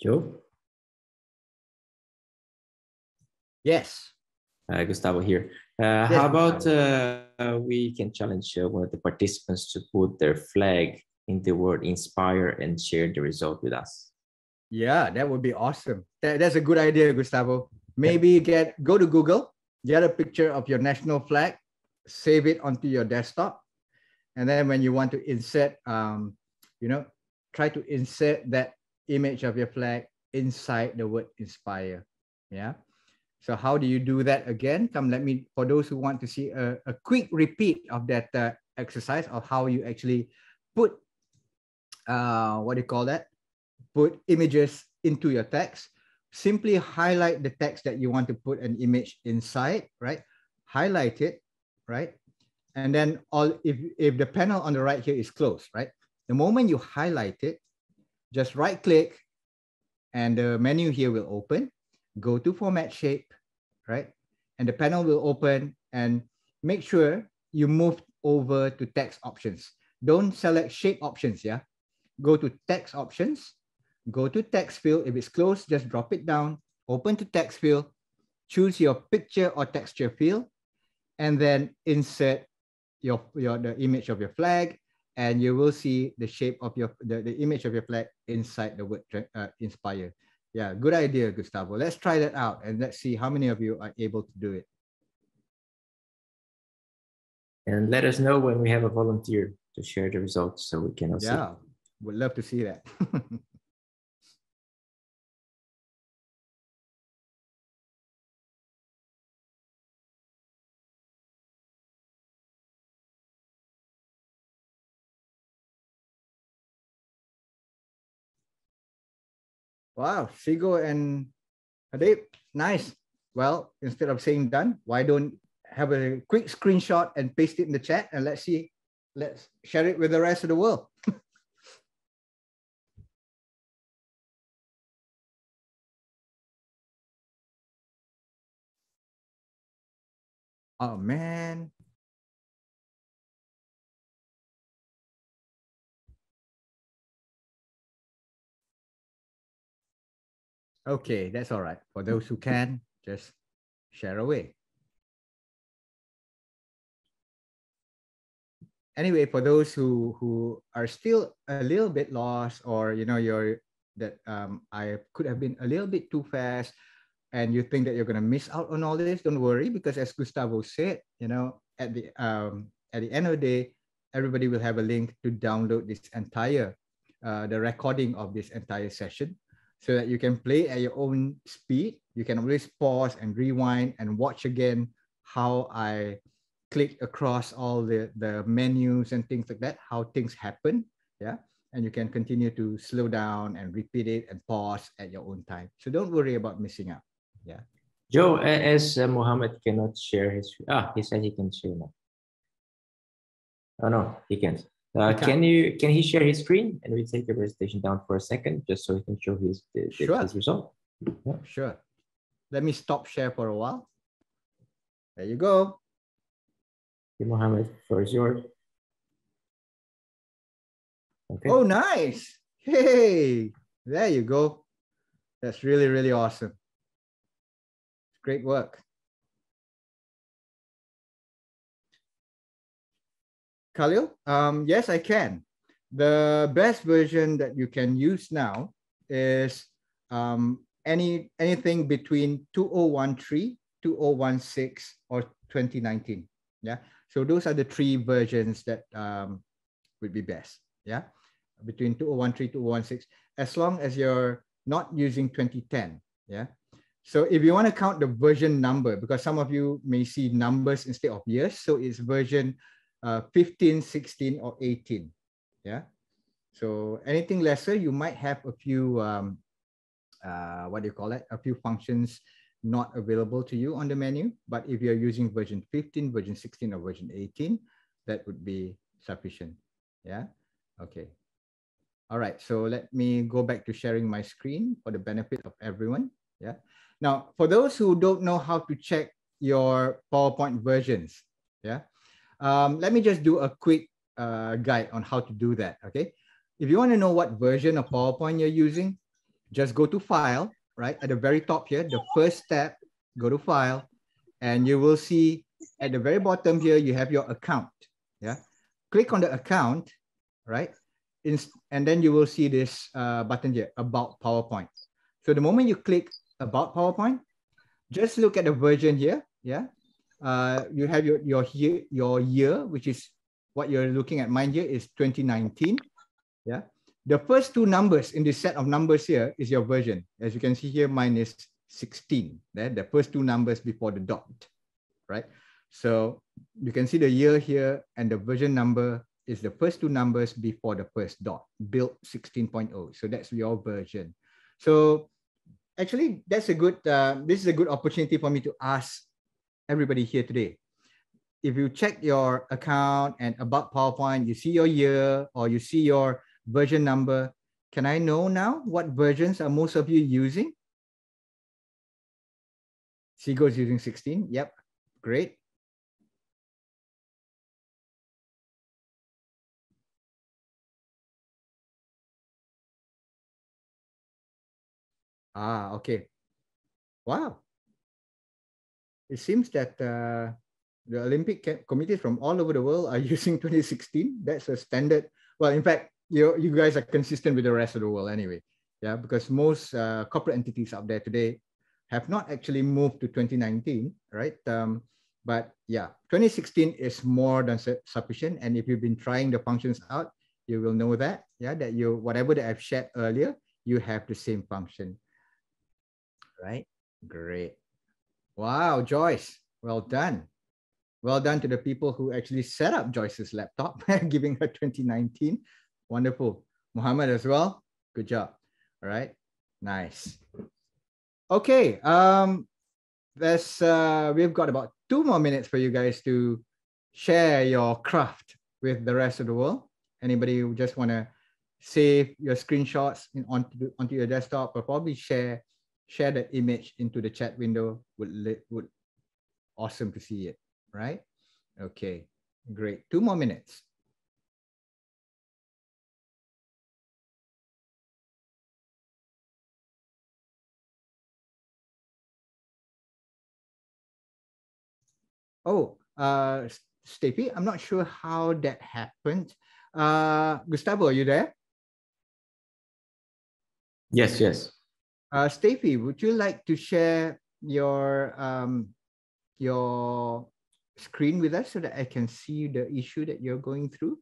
[SPEAKER 2] Joe?
[SPEAKER 1] Yes.
[SPEAKER 2] Uh, Gustavo here. Uh,
[SPEAKER 1] Yes,
[SPEAKER 2] how about uh, we can challenge uh, one of the participants to put their flag in the word inspire and share the result with us?
[SPEAKER 1] Yeah, that would be awesome. That, that's a good idea, Gustavo. Maybe get go to Google, get a picture of your national flag, save it onto your desktop, and then when you want to insert, um, you know, try to insert that image of your flag inside the word inspire. Yeah. So how do you do that again? Come, let me, for those who want to see a, a quick repeat of that uh, exercise of how you actually put, uh, what do you call that? Put images into your text. Simply highlight the text that you want to put an image inside, right? Highlight it, right? And then all, if, if the panel on the right here is closed, right? The moment you highlight it, just right click and the menu here will open. Go to format shape, right? And the panel will open and make sure you move over to text options. Don't select shape options, yeah? Go to text options, go to text field. If it's closed, just drop it down, open to text field, choose your picture or texture field, and then insert your, your the image of your flag and you will see the shape of your the, the image of your flag inside the word uh, inspire. Yeah good idea gustavo. Let's try that out and let's see how many of you are able to do it.
[SPEAKER 2] And let us know when we have a volunteer to share the results so we can also.
[SPEAKER 1] yeah would love to see that Wow, Sigo and Hadib, nice. Well, instead of saying done, why don't have a quick screenshot and paste it in the chat and let's see, let's share it with the rest of the world. oh man. Okay, that's all right. For those who can, just share away. Anyway, for those who who are still a little bit lost, or you know, you're that um, I could have been a little bit too fast, and you think that you're gonna miss out on all this, don't worry, because as Gustavo said, you know, at the um, at the end of the day, everybody will have a link to download this entire uh, the recording of this entire session so that you can play at your own speed. You can always pause and rewind and watch again how I click across all the, the menus and things like that, how things happen. Yeah. And you can continue to slow down and repeat it and pause at your own time. So don't worry about missing out. Yeah.
[SPEAKER 2] Joe, as uh, Mohammed cannot share his, ah, he said he can share now. Oh no, he can't. Uh,
[SPEAKER 1] He can't.
[SPEAKER 2] you can he share his screen and we take the presentation down for a second just so he can show his the,
[SPEAKER 1] Sure.
[SPEAKER 2] his result?
[SPEAKER 1] Sure. Let me stop share for a while. There you go.
[SPEAKER 2] Okay, Mohammed, floor is yours. Okay.
[SPEAKER 1] Oh, nice. Hey, there you go. That's really, really awesome. Great work. Khalil, um, yes, I can. The best version that you can use now is um, any anything between 2013, 2016, or 2019. Yeah. So those are the three versions that um, would be best. Yeah. Between 2013, 2016, as long as you're not using 2010. Yeah. So if you want to count the version number, because some of you may see numbers instead of years, so it's version uh, 15, 16, or 18. Yeah. So anything lesser, you might have a few, um, uh, what do you call it? A few functions not available to you on the menu. But if you're using version 15, version 16, or version 18, that would be sufficient. Yeah. Okay. All right. So let me go back to sharing my screen for the benefit of everyone. Yeah. Now, for those who don't know how to check your PowerPoint versions, yeah, um, let me just do a quick uh, guide on how to do that. Okay. If you want to know what version of PowerPoint you're using, just go to file, right? At the very top here, the first tab, go to file, and you will see at the very bottom here, you have your account. Yeah. Click on the account, right? In, and then you will see this uh, button here, about PowerPoint. So the moment you click about PowerPoint, just look at the version here. Yeah. Uh, you have your, your, year, your year, which is what you're looking at. Mine here is 2019. Yeah. The first two numbers in this set of numbers here is your version. As you can see here, mine is 16. Yeah? The first two numbers before the dot, right? So you can see the year here and the version number is the first two numbers before the first dot, built 16.0. So that's your version. So actually, that's a good, uh, this is a good opportunity for me to ask everybody here today. If you check your account and about PowerPoint, you see your year or you see your version number. Can I know now what versions are most of you using? Seago is using 16. Yep, great. Ah, okay. Wow. It seems that uh, the Olympic committees from all over the world are using 2016. That's a standard. Well, in fact, you you guys are consistent with the rest of the world anyway. Yeah, because most uh, corporate entities out there today have not actually moved to 2019, right? Um, but yeah, 2016 is more than su sufficient. And if you've been trying the functions out, you will know that, yeah, that you, whatever that I've shared earlier, you have the same function, right? Great. Wow, Joyce, well done. Well done to the people who actually set up Joyce's laptop, giving her 2019. Wonderful. Muhammad as well. Good job. All right. Nice. Okay. Um, there's uh, we've got about two more minutes for you guys to share your craft with the rest of the world. Anybody who just want to save your screenshots in, onto, onto your desktop or probably share share the image into the chat window would would awesome to see it right okay great two more minutes Oh, uh, Steffi, I'm not sure how that happened. Uh, Gustavo, are you there?
[SPEAKER 2] Yes, yes.
[SPEAKER 1] Uh, Steffi, would you like to share your um, your screen with us so that I can see the issue that you're going through?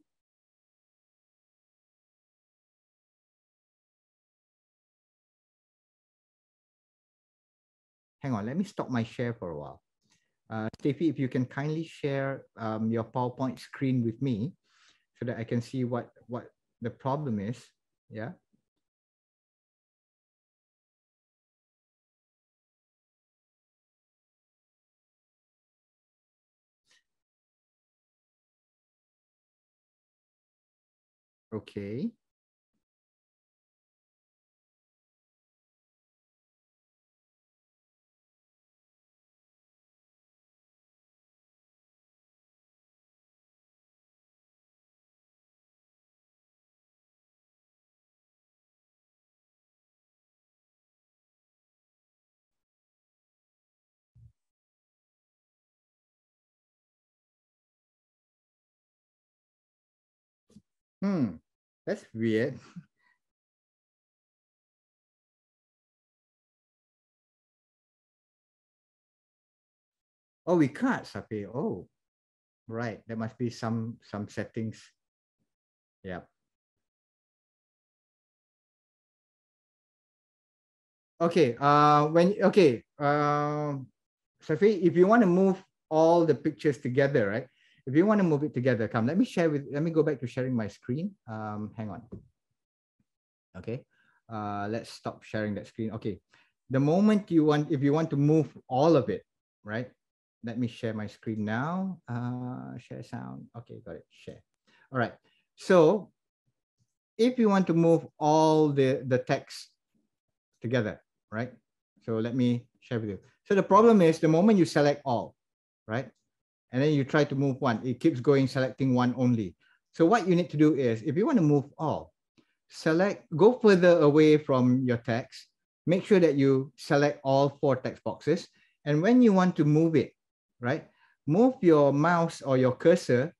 [SPEAKER 1] Hang on, let me stop my share for a while. Uh, Steffi, if you can kindly share um, your PowerPoint screen with me so that I can see what, what the problem is. Yeah. Okay. Hmm, that's weird. Oh, we can't, Sapi. Oh, right. There must be some some settings. Yeah. Okay. Uh, when okay. Um, Safi, if you want to move all the pictures together, right? If you want to move it together, come, let me share with, let me go back to sharing my screen. Um, hang on. Okay. Uh, let's stop sharing that screen. Okay. The moment you want, if you want to move all of it, right? Let me share my screen now. Uh, share sound. Okay, got it. Share. All right. So if you want to move all the, the text together, right? So let me share with you. So the problem is the moment you select all, right? And then you try to move one, it keeps going selecting one only. So what you need to do is, if you want to move all, select, go further away from your text. Make sure that you select all four text boxes. And when you want to move it, right, move your mouse or your cursor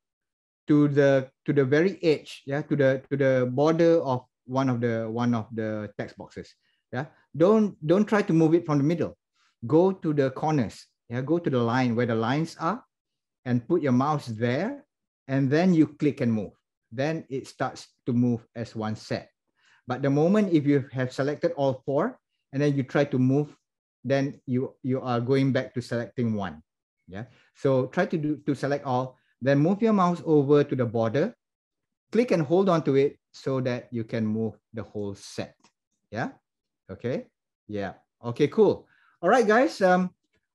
[SPEAKER 1] to the to the very edge, yeah, to the to the border of one of the one of the text boxes. Yeah, don't don't try to move it from the middle. Go to the corners. Yeah, go to the line where the lines are, and put your mouse there, and then you click and move. Then it starts to move as one set. But the moment if you have selected all four, and then you try to move, then you you are going back to selecting one. Yeah. So try to do to select all, then move your mouse over to the border, click and hold on to it so that you can move the whole set. Yeah. Okay. Yeah. Okay, cool. All right, guys. Um,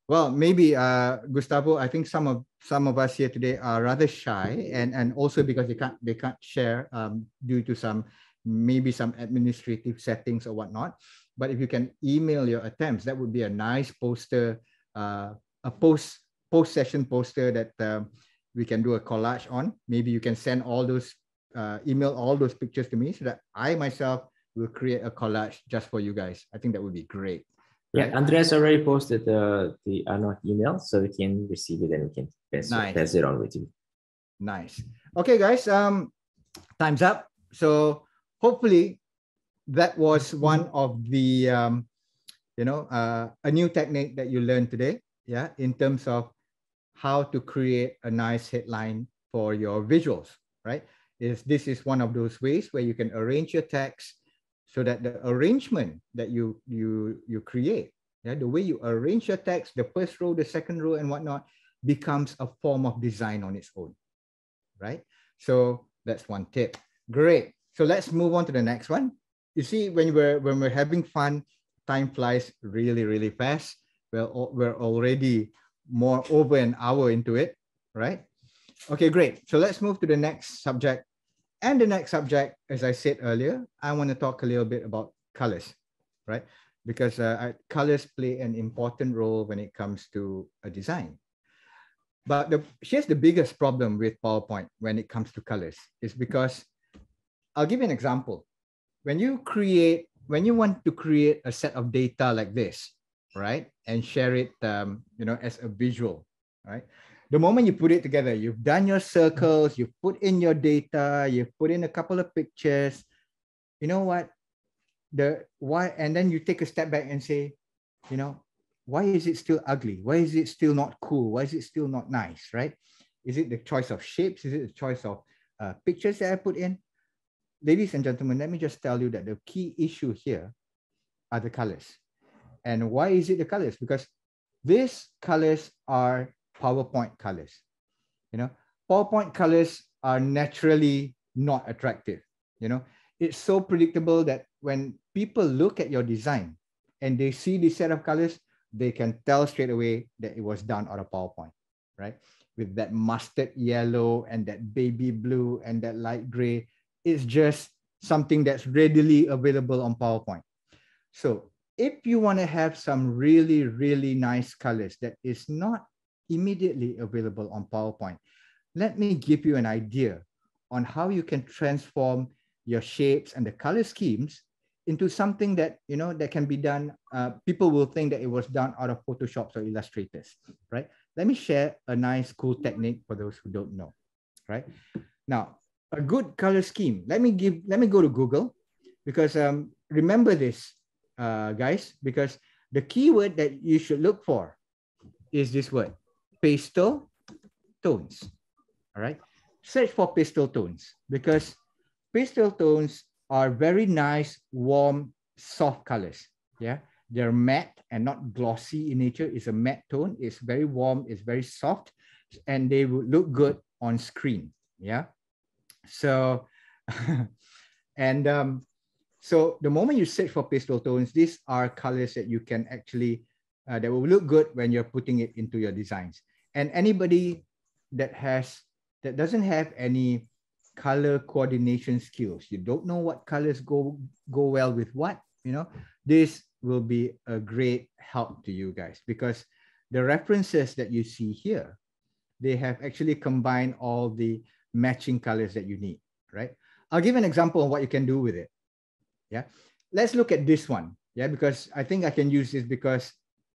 [SPEAKER 1] well, maybe uh, Gustavo, I think some of some of us here today are rather shy, and and also because they can't they can't share um, due to some maybe some administrative settings or whatnot. But if you can email your attempts, that would be a nice poster, uh, a post post session poster that um, we can do a collage on. Maybe you can send all those uh, email all those pictures to me so that I myself will create a collage just for you guys. I think that would be great.
[SPEAKER 2] Yeah, Andreas already posted the the email, so we can receive it and we can pass, nice. pass it on with you.
[SPEAKER 1] Nice. Okay, guys. Um, time's up. So hopefully, that was one of the um, you know uh, a new technique that you learned today. Yeah, in terms of how to create a nice headline for your visuals, right? Is this is one of those ways where you can arrange your text so that the arrangement that you you you create yeah the way you arrange your text the first row the second row and whatnot becomes a form of design on its own right? So that's one tip. Great. So let's move on to the next one. You see when we're when we're having fun time flies really really fast. We're, we're already more over an hour into it right? Okay great. So let's move to the next subject and the next subject, as I said earlier, I want to talk a little bit about colors, right? Because uh, colors play an important role when it comes to a design. But the, here's the biggest problem with PowerPoint when it comes to colors is because I'll give you an example. When you create, when you want to create a set of data like this, right, and share it, um, you know, as a visual, right? The moment you put it together, you've done your circles, you've put in your data, you've put in a couple of pictures. You know what? The why, and then you take a step back and say, you know, why is it still ugly? Why is it still not cool? Why is it still not nice? Right? Is it the choice of shapes? Is it the choice of uh, pictures that I put in? Ladies and gentlemen, let me just tell you that the key issue here are the colors. And why is it the colors? Because these colors are PowerPoint colors. You know, PowerPoint colors are naturally not attractive. You know, it's so predictable that when people look at your design and they see this set of colors, they can tell straight away that it was done on a PowerPoint, right? With that mustard yellow and that baby blue and that light gray, it's just something that's readily available on PowerPoint. So if you want to have some really, really nice colors that is not immediately available on PowerPoint. Let me give you an idea on how you can transform your shapes and the color schemes into something that you know that can be done. Uh, people will think that it was done out of Photoshop or Illustrators, right? Let me share a nice, cool technique for those who don't know, right? Now, a good color scheme. Let me give. Let me go to Google, because um, remember this, uh, guys, because the keyword that you should look for is this word pastel tones. All right. Search for pastel tones because pastel tones are very nice, warm, soft colors. Yeah. They're matte and not glossy in nature. It's a matte tone. It's very warm. It's very soft and they would look good on screen. Yeah. So, and um, so the moment you search for pastel tones, these are colors that you can actually, uh, that will look good when you're putting it into your designs and anybody that has that doesn't have any color coordination skills you don't know what colors go go well with what you know this will be a great help to you guys because the references that you see here they have actually combined all the matching colors that you need right i'll give an example of what you can do with it Yeah. Let's look at this one. Yeah, because I think I can use this because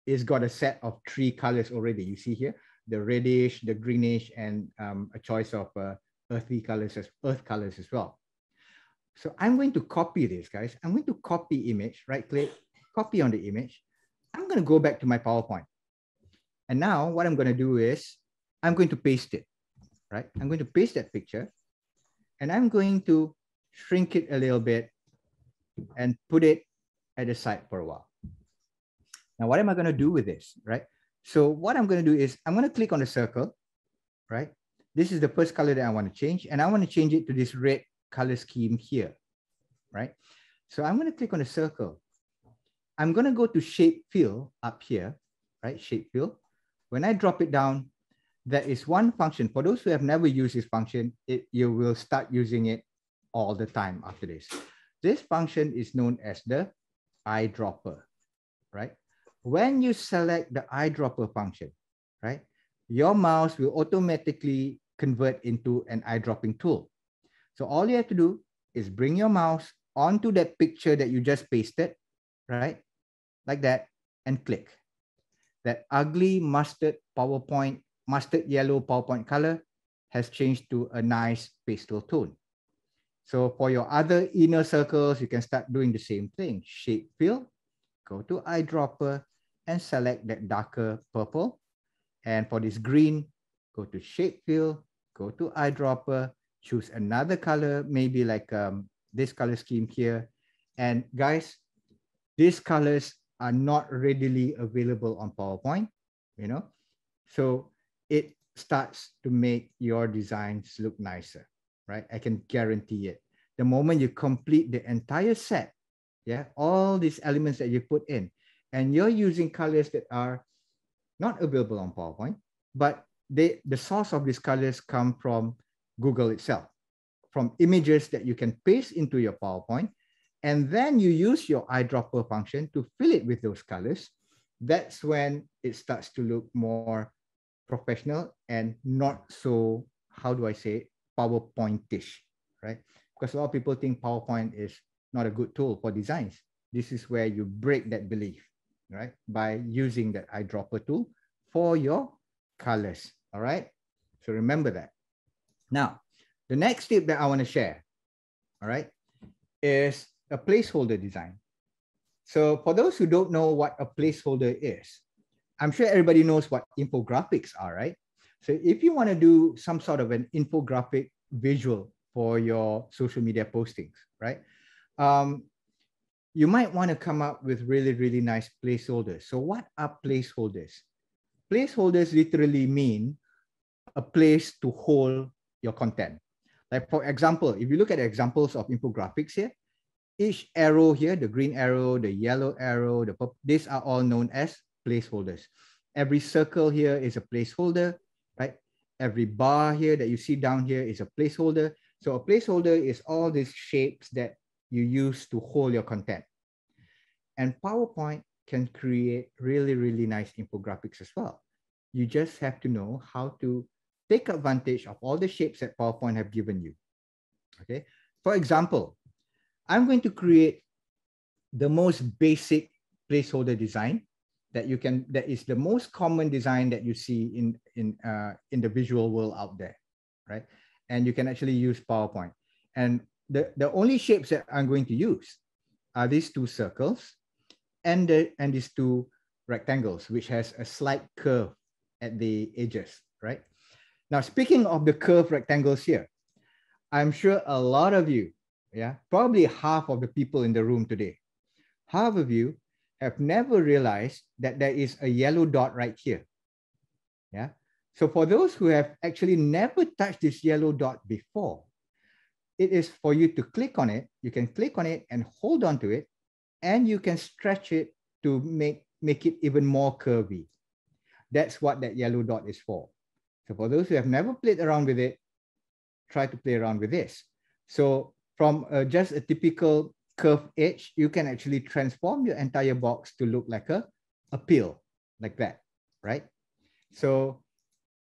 [SPEAKER 1] it's got a set of three colors already. You see here, the reddish, the greenish, and um, a choice of uh, earthy colors as earth colors as well. So I'm going to copy this, guys. I'm going to copy image, right click, copy on the image. I'm going to go back to my PowerPoint. And now what I'm going to do is I'm going to paste it, right? I'm going to paste that picture and I'm going to shrink it a little bit and put it at the side for a while. Now, what am I going to do with this, right? So what I'm going to do is I'm going to click on the circle, right? This is the first color that I want to change, and I want to change it to this red color scheme here, right? So I'm going to click on the circle. I'm going to go to shape fill up here, right? Shape fill. When I drop it down, there is one function. For those who have never used this function, it, you will start using it all the time after this. This function is known as the eyedropper, right? When you select the eyedropper function, right, your mouse will automatically convert into an eyedropping tool. So all you have to do is bring your mouse onto that picture that you just pasted, right, like that, and click. That ugly mustard PowerPoint, mustard yellow PowerPoint color has changed to a nice pastel tone. So for your other inner circles, you can start doing the same thing. Shape fill, go to eyedropper and select that darker purple. And for this green, go to shape fill, go to eyedropper, choose another color, maybe like um, this color scheme here. And guys, these colors are not readily available on PowerPoint, you know? So it starts to make your designs look nicer right? I can guarantee it. The moment you complete the entire set, yeah, all these elements that you put in, and you're using colors that are not available on PowerPoint, but they the source of these colors come from Google itself, from images that you can paste into your PowerPoint, and then you use your eyedropper function to fill it with those colors. That's when it starts to look more professional and not so, how do I say PowerPointish, right? Because a lot of people think PowerPoint is not a good tool for designs. This is where you break that belief, right? By using that eyedropper tool for your colors, all right? So remember that. Now, the next tip that I want to share, all right, is a placeholder design. So for those who don't know what a placeholder is, I'm sure everybody knows what infographics are, right? So if you want to do some sort of an infographic visual for your social media postings, right? Um, you might want to come up with really, really nice placeholders. So what are placeholders? Placeholders literally mean a place to hold your content. Like for example, if you look at examples of infographics here, each arrow here, the green arrow, the yellow arrow, the purple, these are all known as placeholders. Every circle here is a placeholder right? Every bar here that you see down here is a placeholder. So a placeholder is all these shapes that you use to hold your content. And PowerPoint can create really, really nice infographics as well. You just have to know how to take advantage of all the shapes that PowerPoint have given you. Okay. For example, I'm going to create the most basic placeholder design that you can that is the most common design that you see in in uh, in the visual world out there right and you can actually use powerpoint and the the only shapes that i'm going to use are these two circles and the and these two rectangles which has a slight curve at the edges right now speaking of the curved rectangles here i'm sure a lot of you yeah probably half of the people in the room today half of you have never realized that there is a yellow dot right here. Yeah. So for those who have actually never touched this yellow dot before, it is for you to click on it. You can click on it and hold on to it, and you can stretch it to make, make it even more curvy. That's what that yellow dot is for. So for those who have never played around with it, try to play around with this. So from uh, just a typical curved edge, you can actually transform your entire box to look like a, a pill, like that, right? So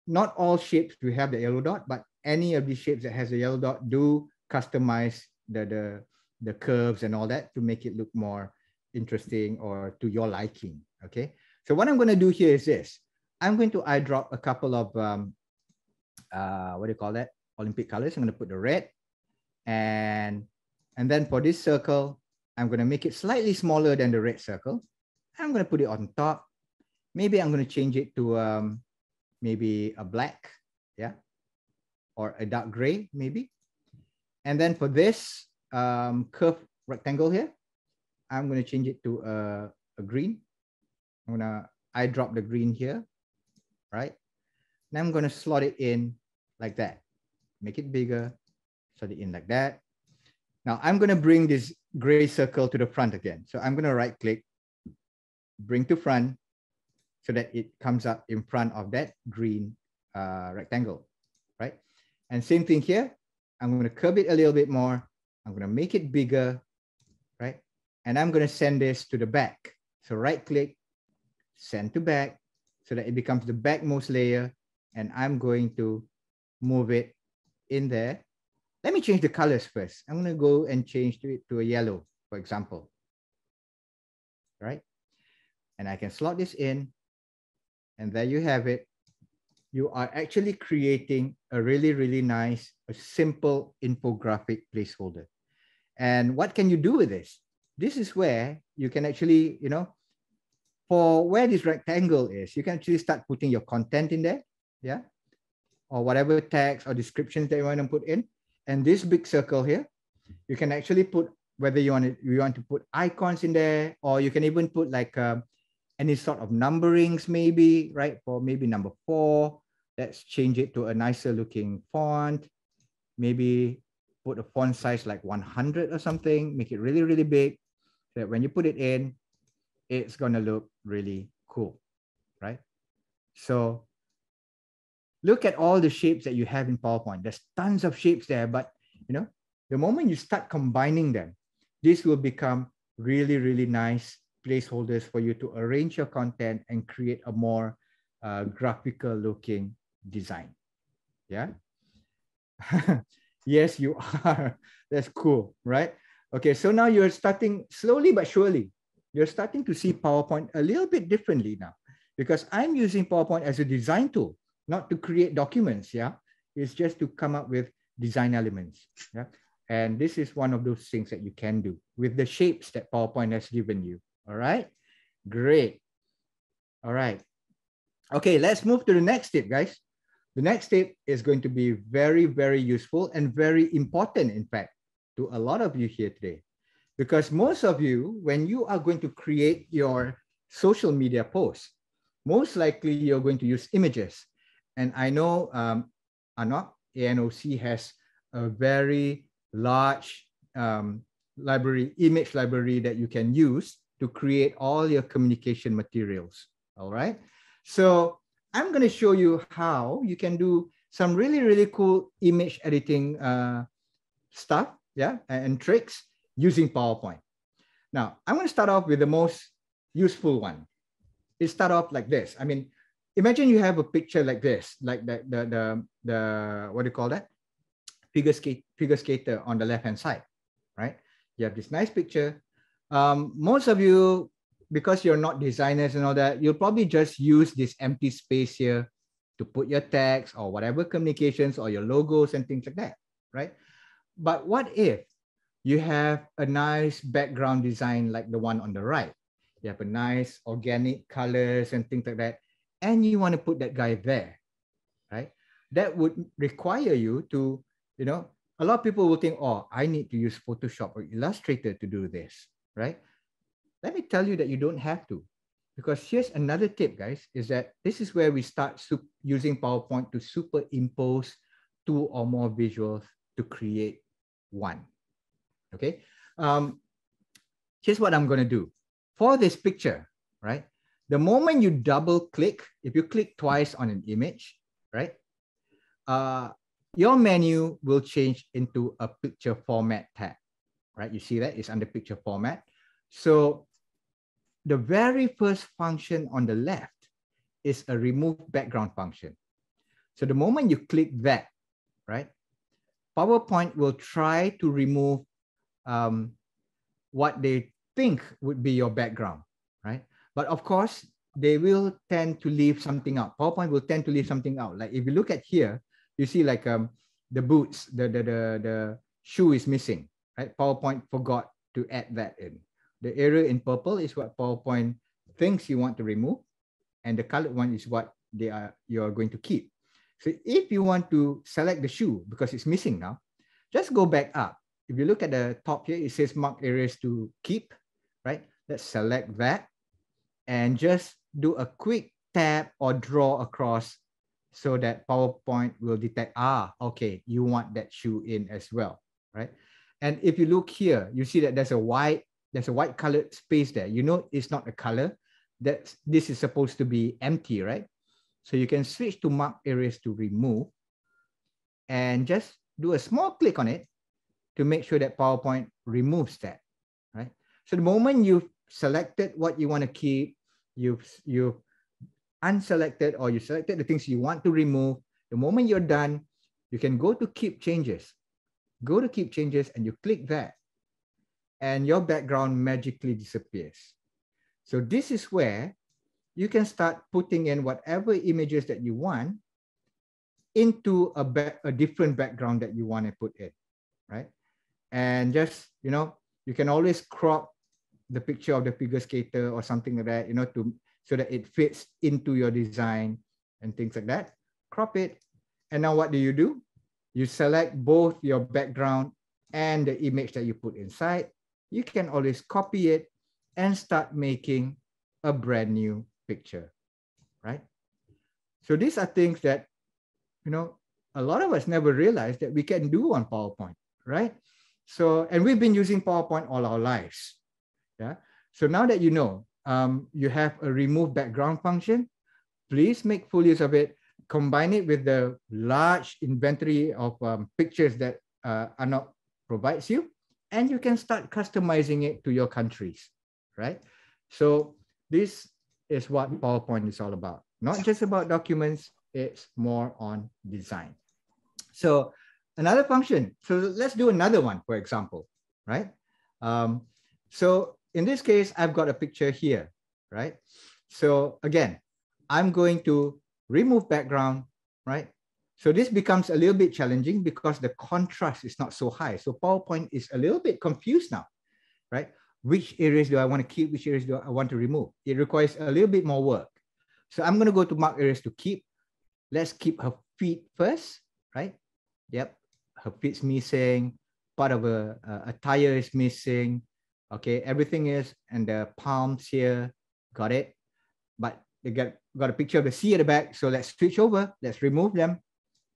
[SPEAKER 1] not all shapes do have the yellow dot, but any of these shapes that has a yellow dot do customize the, the, the curves and all that to make it look more interesting or to your liking, okay? So what I'm gonna do here is this. I'm going to eyedrop a couple of, um, uh, what do you call that? Olympic colors. I'm gonna put the red and, and then for this circle, I'm gonna make it slightly smaller than the red circle. I'm gonna put it on top. Maybe I'm gonna change it to um, maybe a black, yeah, or a dark gray, maybe. And then for this um, curved rectangle here, I'm going to change it to a, a green. I'm going to eyedrop the green here, right? Now I'm going to slot it in like that. Make it bigger, slot it in like that. Now I'm going to bring this gray circle to the front again. So I'm going to right click, bring to front so that it comes up in front of that green uh, rectangle, right? And same thing here. I'm going to curve it a little bit more. I'm going to make it bigger, right? And I'm going to send this to the back. So right click, send to back so that it becomes the backmost layer. And I'm going to move it in there. Let me change the colors first. I'm going to go and change it to a yellow, for example. Right? And I can slot this in. And there you have it you are actually creating a really, really nice, a simple infographic placeholder. And what can you do with this? This is where you can actually, you know, for where this rectangle is, you can actually start putting your content in there, yeah? Or whatever text or descriptions that you want to put in. And this big circle here, you can actually put whether you want to, you want to put icons in there, or you can even put like um, any sort of numberings maybe, right? For maybe number four, let's change it to a nicer looking font. Maybe put a font size like 100 or something, make it really, really big. So that when you put it in, it's gonna look really cool, right? So look at all the shapes that you have in PowerPoint. There's tons of shapes there, but you know, the moment you start combining them, this will become really, really nice placeholders for you to arrange your content and create a more uh, graphical looking design. Yeah. yes, you are. That's cool, right? Okay, so now you're starting slowly but surely. You're starting to see PowerPoint a little bit differently now because I'm using PowerPoint as a design tool, not to create documents. Yeah, it's just to come up with design elements. Yeah, and this is one of those things that you can do with the shapes that PowerPoint has given you. All right, great. All right. Okay, let's move to the next tip, guys. The next tip is going to be very, very useful and very important, in fact, to a lot of you here today. Because most of you, when you are going to create your social media posts, most likely you're going to use images. And I know um, ANOC, ANOC has a very large um, library, image library that you can use to create all your communication materials. All right. So I'm going to show you how you can do some really, really cool image editing uh, stuff, yeah, and tricks using PowerPoint. Now, I'm going to start off with the most useful one. It start off like this. I mean, imagine you have a picture like this, like the, the, the, the what do you call that? Figure, skate, figure skater on the left-hand side, right? You have this nice picture um, most of you, because you're not designers and all that, you'll probably just use this empty space here to put your text or whatever communications or your logos and things like that, right? But what if you have a nice background design like the one on the right? You have a nice organic colors and things like that, and you want to put that guy there, right? That would require you to, you know, a lot of people will think, oh, I need to use Photoshop or Illustrator to do this, right? Let me tell you that you don't have to. Because here's another tip, guys, is that this is where we start using PowerPoint to superimpose two or more visuals to create one. Okay. Um, here's what I'm going to do. For this picture, right? The moment you double click, if you click twice on an image, right? Uh, your menu will change into a picture format tab right? You see that it's under picture format. So the very first function on the left is a remove background function. So the moment you click that, right, PowerPoint will try to remove um, what they think would be your background, right? But of course, they will tend to leave something out. PowerPoint will tend to leave something out. Like if you look at here, you see like um, the boots, the, the, the, the shoe is missing, right? PowerPoint forgot to add that in. The area in purple is what PowerPoint thinks you want to remove. And the colored one is what they are you are going to keep. So if you want to select the shoe because it's missing now, just go back up. If you look at the top here, it says mark areas to keep, right? Let's select that and just do a quick tap or draw across so that PowerPoint will detect, ah, okay, you want that shoe in as well, right? And if you look here, you see that there's a white, there's a white colored space there. You know it's not a color. That this is supposed to be empty, right? So you can switch to mark areas to remove and just do a small click on it to make sure that PowerPoint removes that, right? So the moment you've selected what you want to keep, you've, you've unselected or you selected the things you want to remove, the moment you're done, you can go to keep changes. Go to keep changes and you click that and your background magically disappears. So this is where you can start putting in whatever images that you want into a, a different background that you want to put in, right? And just, you know, you can always crop the picture of the figure skater or something like that, you know, to so that it fits into your design and things like that. Crop it. And now what do you do? You select both your background and the image that you put inside. You can always copy it and start making a brand new picture, right? So these are things that, you know, a lot of us never realized that we can do on PowerPoint, right? So, and we've been using PowerPoint all our lives, yeah? So now that you know, um, you have a remove background function, please make full use of it. Combine it with the large inventory of um, pictures that uh, ANOC provides you, and you can start customizing it to your countries, right? So this is what PowerPoint is all about. Not just about documents, it's more on design. So another function, so let's do another one, for example, right? Um, so in this case, I've got a picture here, right? So again, I'm going to remove background, right? So this becomes a little bit challenging because the contrast is not so high. So PowerPoint is a little bit confused now, right? which areas do I want to keep, which areas do I want to remove. It requires a little bit more work. So I'm going to go to mark areas to keep. Let's keep her feet first, right? Yep, her feet's missing. Part of a, a, a tire is missing. Okay, everything is, and the palms here, got it. But they got, got a picture of the sea at the back. So let's switch over. Let's remove them.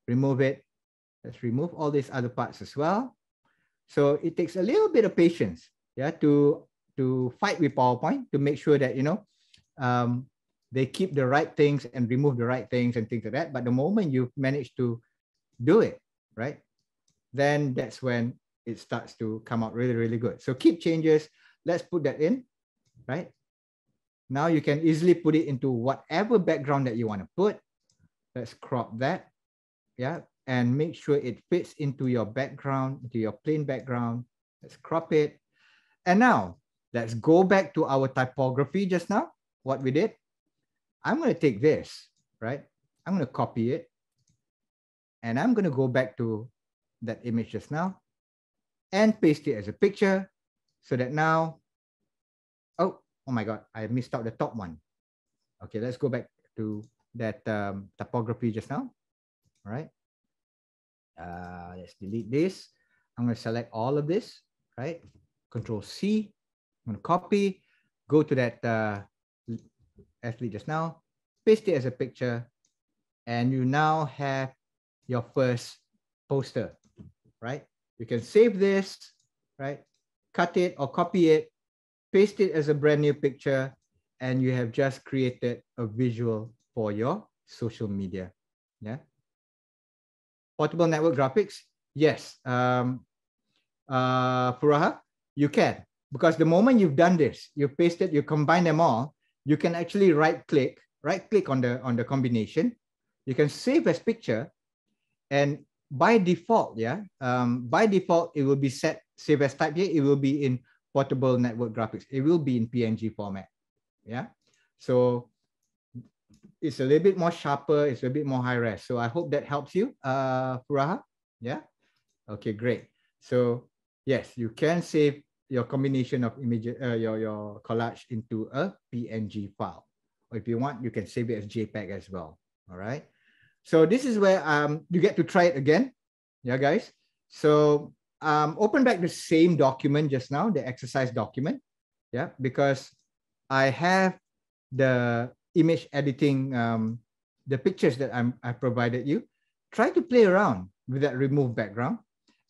[SPEAKER 1] Remove it. Let's remove all these other parts as well. So it takes a little bit of patience yeah, to to fight with PowerPoint to make sure that you know um, they keep the right things and remove the right things and things like that. But the moment you manage to do it, right, then that's when it starts to come out really, really good. So keep changes. Let's put that in, right? Now you can easily put it into whatever background that you want to put. Let's crop that, yeah, and make sure it fits into your background, into your plain background. Let's crop it and now let's go back to our typography just now, what we did. I'm going to take this, right? I'm going to copy it. And I'm going to go back to that image just now and paste it as a picture so that now, oh, oh my God, I missed out the top one. Okay, let's go back to that um, typography just now. All right. Uh, let's delete this. I'm going to select all of this, right? Control C. I'm going to copy, go to that uh, athlete just now, paste it as a picture, and you now have your first poster, right? You can save this, right? Cut it or copy it, paste it as a brand new picture, and you have just created a visual for your social media. Yeah. Portable network graphics. Yes. Um, uh, Furaha, you can, because the moment you've done this, you pasted, you combine them all, you can actually right click, right click on the, on the combination. You can save as picture and by default, yeah, um, by default, it will be set save as type here. It will be in portable network graphics. It will be in PNG format. Yeah. So it's a little bit more sharper. It's a bit more high res. So I hope that helps you, uh, Furaha. Yeah. Okay, great. So yes, you can save your combination of image, uh, your, your collage into a PNG file. Or if you want, you can save it as JPEG as well. All right. So this is where um, you get to try it again. Yeah, guys. So um, open back the same document just now, the exercise document. Yeah, because I have the image editing, um, the pictures that I'm, I provided you. Try to play around with that remove background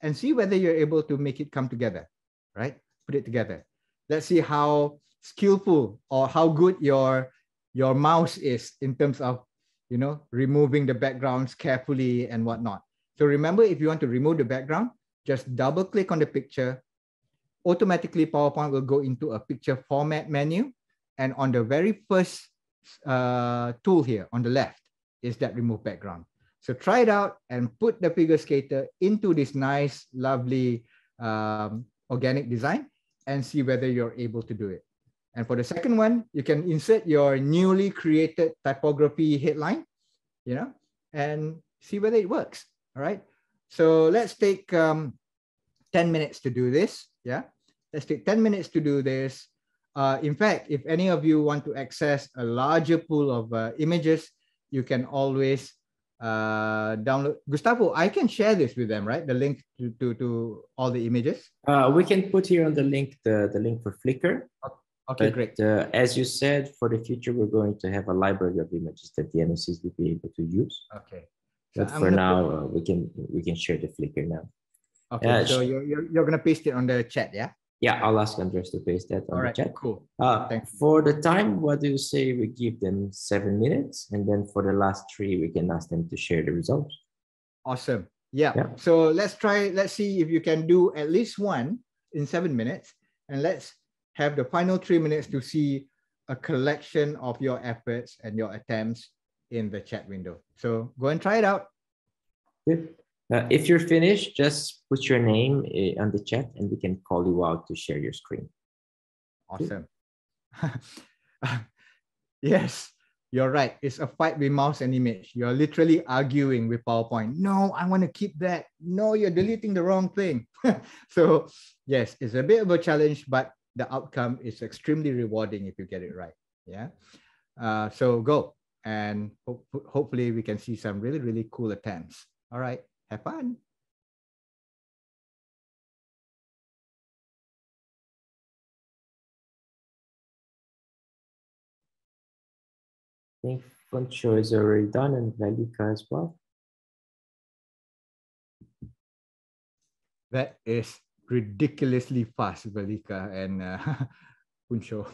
[SPEAKER 1] and see whether you're able to make it come together, right? Put it together. Let's see how skillful or how good your, your mouse is in terms of you know, removing the backgrounds carefully and whatnot. So remember, if you want to remove the background, just double click on the picture. Automatically, PowerPoint will go into a picture format menu. And on the very first uh, tool here on the left is that remove background. So try it out and put the figure skater into this nice, lovely um, organic design and see whether you're able to do it. And for the second one, you can insert your newly created typography headline, you know, and see whether it works. All right. So let's take um, 10 minutes to do this. Yeah. Let's take 10 minutes to do this. Uh, in fact, if any of you want to access a larger pool of uh, images, you can always uh, download. Gustavo, I can share this with them, right? The link to, to, to all the images.
[SPEAKER 2] Uh, we can put here on the link the, the link for Flickr.
[SPEAKER 1] Okay. Okay,
[SPEAKER 2] but,
[SPEAKER 1] great.
[SPEAKER 2] Uh, as you said, for the future, we're going to have a library of images that the NOCs will be able to use.
[SPEAKER 1] Okay.
[SPEAKER 2] But I'm for now, uh, we can we can share the Flickr now.
[SPEAKER 1] Okay, so you're, you're, you're going to paste it on the chat, yeah?
[SPEAKER 2] Yeah, I'll ask Andres to paste that on
[SPEAKER 1] All right,
[SPEAKER 2] the chat.
[SPEAKER 1] Cool.
[SPEAKER 2] Uh, for the time, what do you say we give them seven minutes? And then for the last three, we can ask them to share the results.
[SPEAKER 1] Awesome. Yeah. yeah. So let's try, let's see if you can do at least one in seven minutes. And let's have the final three minutes to see a collection of your efforts and your attempts in the chat window. So go and try it out.
[SPEAKER 2] Good. Uh, if you're finished, just put your name uh, on the chat and we can call you out to share your screen.
[SPEAKER 1] Awesome. yes, you're right. It's a fight with mouse and image. You're literally arguing with PowerPoint. No, I want to keep that. No, you're deleting the wrong thing. so yes, it's a bit of a challenge, but the outcome is extremely rewarding if you get it right. Yeah. Uh, so go and ho hopefully we can see some really, really cool attempts. All right. Have fun.
[SPEAKER 2] I think Funcho is already done and Velika as well.
[SPEAKER 1] That is ridiculously fast, Velika and uh, Puncho.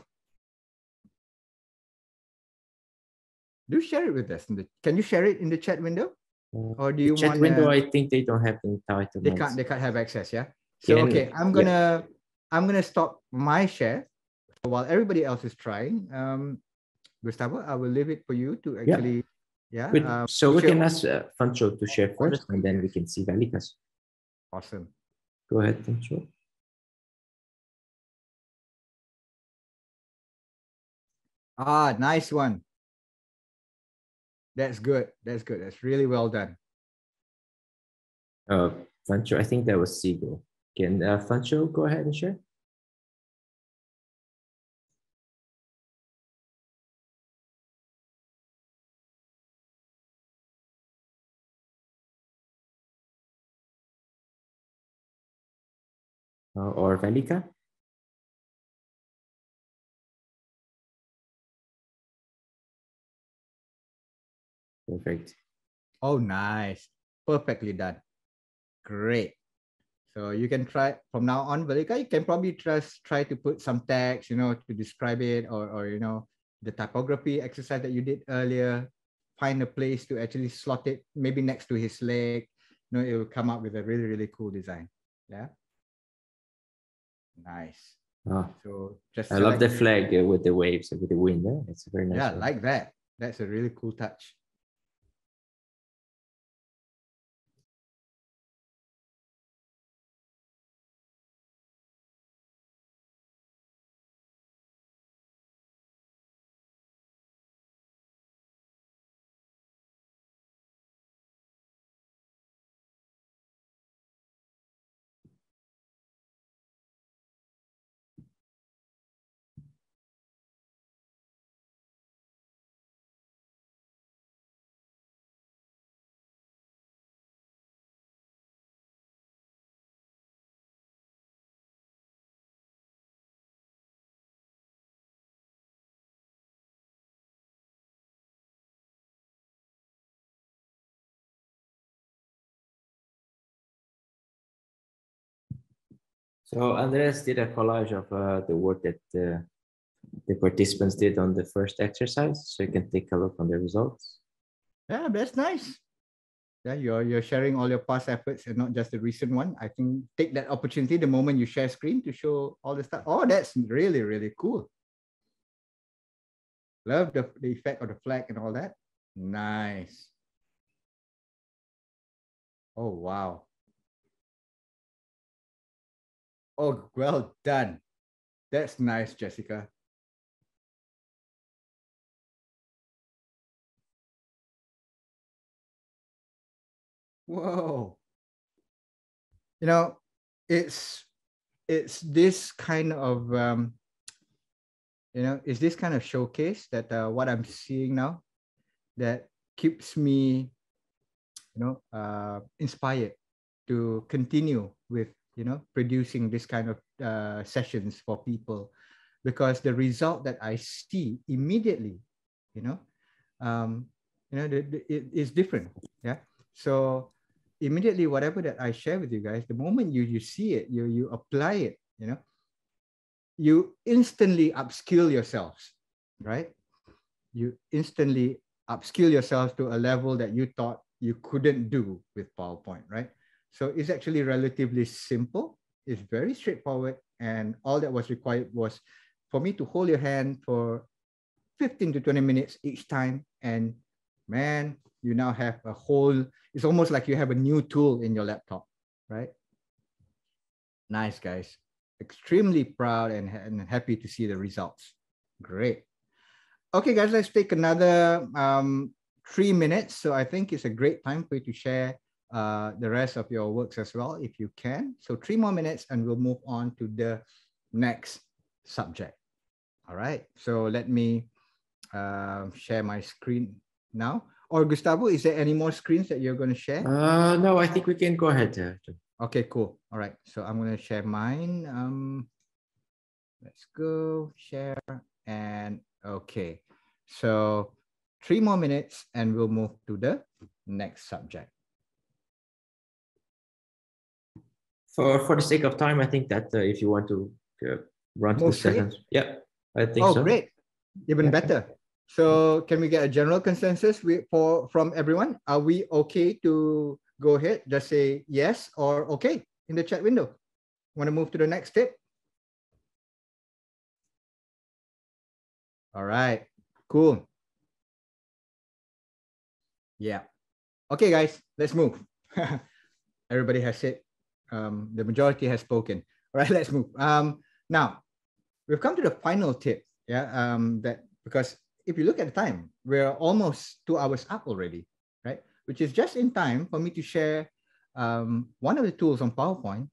[SPEAKER 1] Do share it with us. The, can you share it in the chat window?
[SPEAKER 2] Uh, or do you chat want window? I think they don't have the entitlement.
[SPEAKER 1] They can't. They can't have access. Yeah. So can, okay, I'm gonna yeah. I'm gonna stop my share while everybody else is trying. Um, Gustavo, I will leave it for you to actually. Yeah.
[SPEAKER 2] yeah um, so we can ask uh, Fancho to share first, and then we can see Velikas.
[SPEAKER 1] Awesome.
[SPEAKER 2] Go ahead, Tancho.
[SPEAKER 1] Ah, nice one. That's good. That's good. That's really well done.
[SPEAKER 2] Uh, Fancho, I think that was Siegel. Can uh, Fancho go ahead and share? uh, or Velika? Perfect.
[SPEAKER 1] Oh, nice. Perfectly done. Great. So you can try from now on, Velika, you can probably just try to put some text, you know, to describe it or, or, you know, the typography exercise that you did earlier, find a place to actually slot it, maybe next to his leg, you know, it will come up with a really, really cool design. Yeah. Nice.
[SPEAKER 2] Oh, so just I love the flag uh, with the waves with the wind. Eh? It's very nice.
[SPEAKER 1] Yeah, one. like that. That's a really cool touch.
[SPEAKER 2] So Andres did a collage of uh, the work that uh, the participants did on the first exercise, so you can take a look on the results.
[SPEAKER 1] Yeah, that's nice. Yeah, you're you're sharing all your past efforts and not just the recent one. I think take that opportunity the moment you share screen to show all the stuff. Oh, that's really really cool. Love the, the effect of the flag and all that. Nice. Oh wow. Oh, well done. That's nice, Jessica. Whoa. You know, it's it's this kind of um, you know, it's this kind of showcase that uh, what I'm seeing now that keeps me, you know, uh, inspired to continue with you know producing this kind of uh, sessions for people because the result that I see immediately, you know, um, you know, the, the, it is different. Yeah. So immediately whatever that I share with you guys, the moment you you see it, you you apply it, you know, you instantly upskill yourselves, right? You instantly upskill yourselves to a level that you thought you couldn't do with PowerPoint, right? So it's actually relatively simple. It's very straightforward. And all that was required was for me to hold your hand for 15 to 20 minutes each time. And man, you now have a whole, it's almost like you have a new tool in your laptop, right? Nice, guys. Extremely proud and, and happy to see the results. Great. Okay, guys, let's take another um, three minutes. So I think it's a great time for you to share uh, the rest of your works as well, if you can. So three more minutes and we'll move on to the next subject. All right, so let me uh, share my screen now. Or Gustavo, is there any more screens that you're going to share?
[SPEAKER 2] Uh, no, I think we can go ahead. Uh,
[SPEAKER 1] okay, cool. All right, so I'm going to share mine. Um, let's go share and okay. So three more minutes and we'll move to the next subject.
[SPEAKER 2] For for the sake of time, I think that uh, if you want to uh, run to the sessions, yeah, I think
[SPEAKER 1] oh,
[SPEAKER 2] so.
[SPEAKER 1] Oh, great! Even yeah. better. So can we get a general consensus we, for from everyone? Are we okay to go ahead? Just say yes or okay in the chat window. Want to move to the next tip? All right, cool. Yeah. Okay, guys, let's move. Everybody has said um, the majority has spoken. All right, let's move. Um, now, we've come to the final tip. Yeah, um, that because if you look at the time, we're almost two hours up already, right? Which is just in time for me to share um, one of the tools on PowerPoint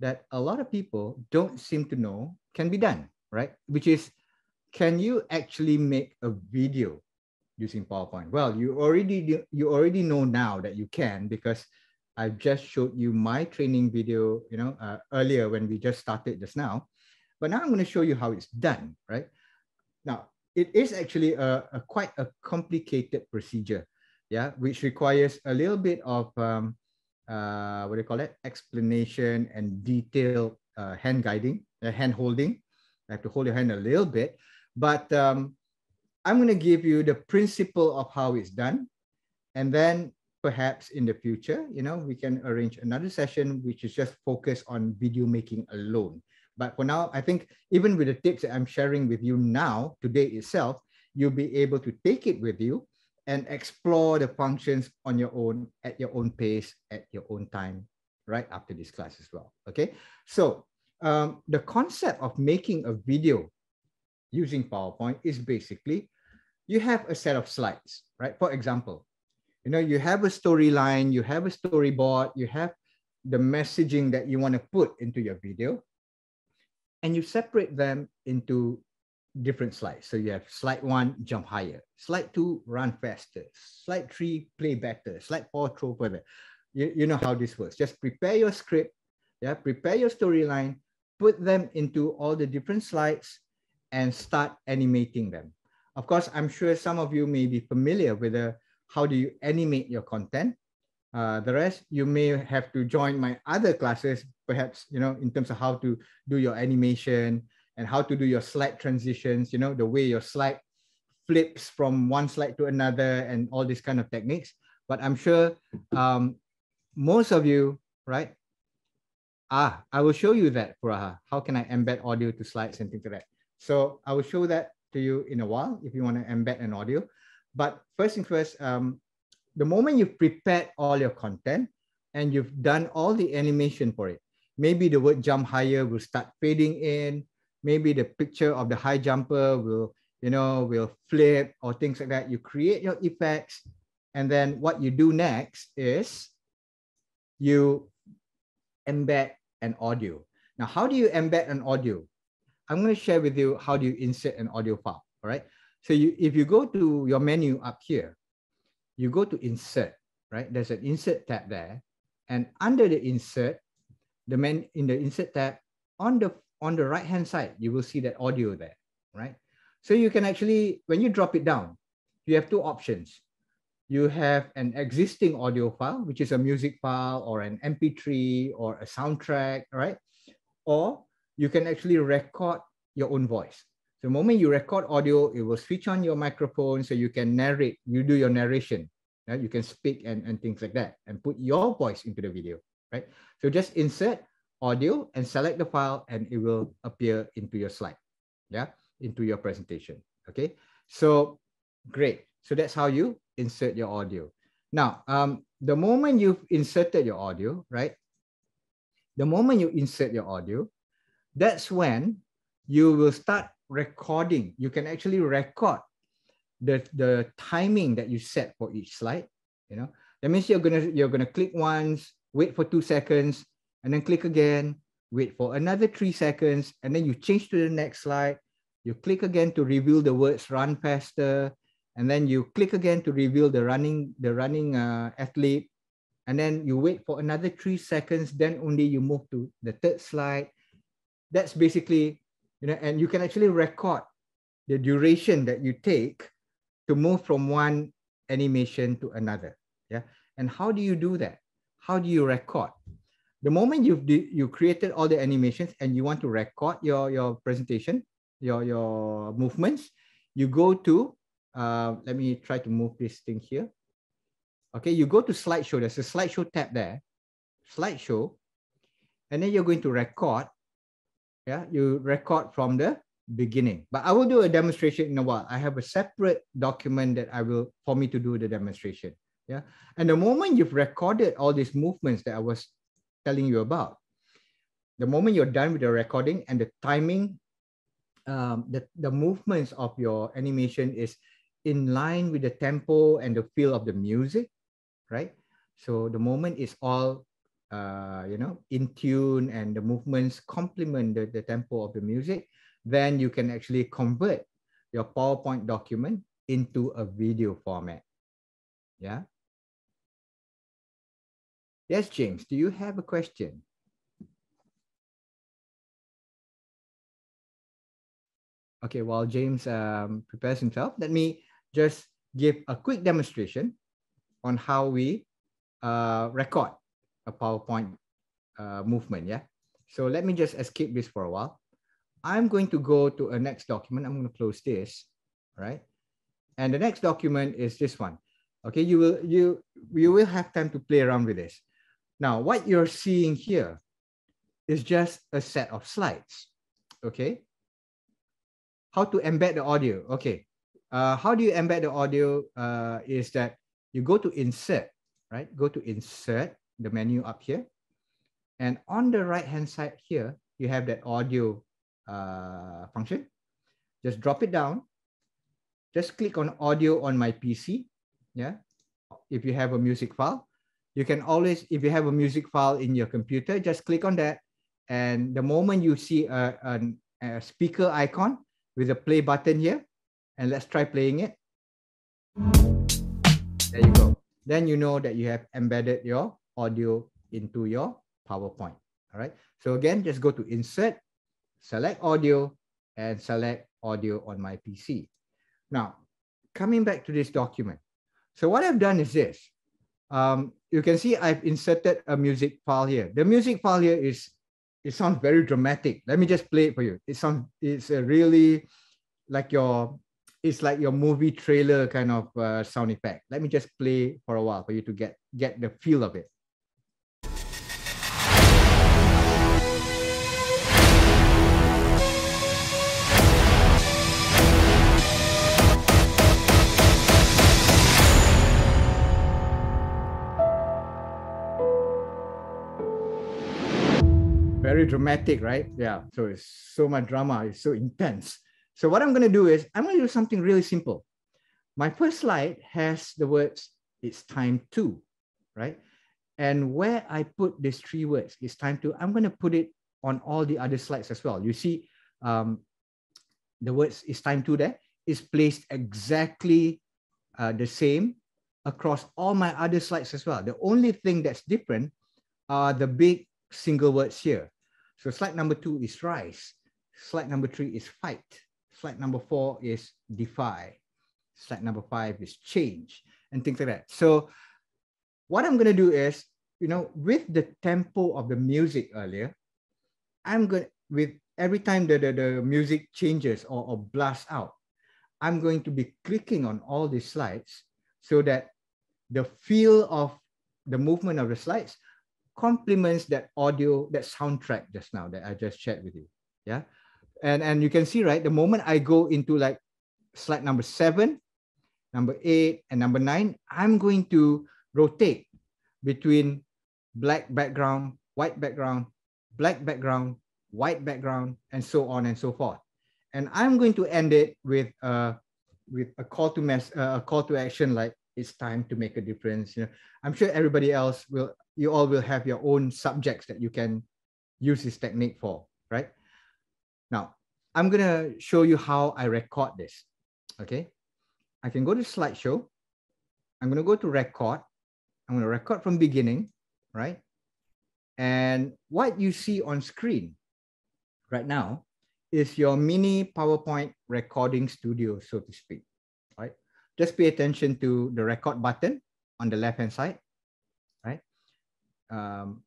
[SPEAKER 1] that a lot of people don't seem to know can be done, right? Which is, can you actually make a video using PowerPoint? Well, you already you already know now that you can because I've just showed you my training video, you know, uh, earlier when we just started just now. But now I'm going to show you how it's done, right? Now, it is actually a, a quite a complicated procedure, yeah, which requires a little bit of, um, uh, what do you call it, explanation and detailed uh, hand guiding, uh, hand holding. I have to hold your hand a little bit, but um, I'm going to give you the principle of how it's done. And then perhaps in the future, you know, we can arrange another session which is just focused on video making alone. But for now, I think even with the tips that I'm sharing with you now, today itself, you'll be able to take it with you and explore the functions on your own, at your own pace, at your own time, right after this class as well. Okay, so um, the concept of making a video using PowerPoint is basically you have a set of slides, right? For example, you know you have a storyline you have a storyboard you have the messaging that you want to put into your video and you separate them into different slides. So you have slide one jump higher. Slide two run faster. Slide three play better. Slide four throw further. You, you know how this works. Just prepare your script yeah prepare your storyline put them into all the different slides and start animating them. Of course i'm sure some of you may be familiar with the how do you animate your content? Uh, the rest, you may have to join my other classes, perhaps, you know, in terms of how to do your animation and how to do your slide transitions, you know, the way your slide flips from one slide to another and all these kind of techniques. But I'm sure um, most of you, right? Ah, I will show you that, Furaha. How can I embed audio to slides and things like that? So I will show that to you in a while if you want to embed an audio. But first things first, um, the moment you've prepared all your content and you've done all the animation for it, maybe the word jump higher will start fading in. Maybe the picture of the high jumper will, you know, will flip or things like that. You create your effects. And then what you do next is you embed an audio. Now, how do you embed an audio? I'm going to share with you how do you insert an audio file, all right? So you, if you go to your menu up here, you go to insert, right? There's an insert tab there. And under the insert, the man in the insert tab, on the on the right hand side, you will see that audio there, right? So you can actually, when you drop it down, you have two options. You have an existing audio file, which is a music file or an MP3 or a soundtrack, right? Or you can actually record your own voice. The moment you record audio, it will switch on your microphone so you can narrate, you do your narration. Right? You can speak and, and things like that and put your voice into the video, right? So just insert audio and select the file and it will appear into your slide, yeah, into your presentation, okay? So great. So that's how you insert your audio. Now, um, the moment you've inserted your audio, right? The moment you insert your audio, that's when you will start recording. You can actually record the, the timing that you set for each slide. You know, that means you're gonna you're gonna click once, wait for two seconds, and then click again, wait for another three seconds, and then you change to the next slide. You click again to reveal the words run faster, and then you click again to reveal the running the running uh, athlete, and then you wait for another three seconds. Then only you move to the third slide. That's basically you know, and you can actually record the duration that you take to move from one animation to another. Yeah. And how do you do that? How do you record? The moment you've you created all the animations and you want to record your, your presentation, your, your movements, you go to, uh, let me try to move this thing here. Okay, you go to slideshow. There's a slideshow tab there, slideshow, and then you're going to record yeah, you record from the beginning. But I will do a demonstration in a while. I have a separate document that I will, for me to do the demonstration. Yeah. And the moment you've recorded all these movements that I was telling you about, the moment you're done with the recording and the timing, um, the, the movements of your animation is in line with the tempo and the feel of the music, right? So the moment is all uh, you know, in tune and the movements complement the, the tempo of the music, then you can actually convert your PowerPoint document into a video format. Yeah. Yes, James, do you have a question? Okay, while James um, prepares himself, let me just give a quick demonstration on how we uh, record a PowerPoint uh, movement, yeah? So let me just escape this for a while. I'm going to go to a next document. I'm going to close this, right? And the next document is this one. Okay, you will you you will have time to play around with this. Now, what you're seeing here is just a set of slides. Okay. How to embed the audio? Okay. Uh, how do you embed the audio? Uh, is that you go to insert, right? Go to insert, the menu up here. And on the right hand side here, you have that audio uh, function. Just drop it down. Just click on audio on my PC. Yeah. If you have a music file, you can always, if you have a music file in your computer, just click on that. And the moment you see a, a, a speaker icon with a play button here, and let's try playing it. There you go. Then you know that you have embedded your audio into your PowerPoint. All right. So again, just go to insert, select audio and select audio on my PC. Now, coming back to this document. So what I've done is this. Um, you can see I've inserted a music file here. The music file here is, it sounds very dramatic. Let me just play it for you. It sounds, it's a really like your, it's like your movie trailer kind of uh, sound effect. Let me just play for a while for you to get, get the feel of it. Very dramatic, right? Yeah. So it's so much drama. It's so intense. So what I'm going to do is I'm going to do something really simple. My first slide has the words, it's time to, right? And where I put these three words, it's time to, I'm going to put it on all the other slides as well. You see um, the words, it's time to there is placed exactly uh, the same across all my other slides as well. The only thing that's different are the big single words here. So slide number two is rise. Slide number three is fight. Slide number four is defy. Slide number five is change and things like that. So what I'm going to do is, you know, with the tempo of the music earlier, I'm going to, with every time the, the, the music changes or, or blasts out, I'm going to be clicking on all these slides so that the feel of the movement of the slides complements that audio, that soundtrack just now that I just shared with you. Yeah. And, and you can see, right, the moment I go into like slide number seven, number eight, and number nine, I'm going to rotate between black background, white background, black background, white background, and so on and so forth. And I'm going to end it with uh, with a call to mess, uh, a call to action like it's time to make a difference. You know, I'm sure everybody else will you all will have your own subjects that you can use this technique for, right? Now, I'm gonna show you how I record this, okay? I can go to slideshow. I'm gonna go to record. I'm gonna record from beginning, right? And what you see on screen right now is your mini PowerPoint recording studio, so to speak? Just pay attention to the record button on the left-hand side um,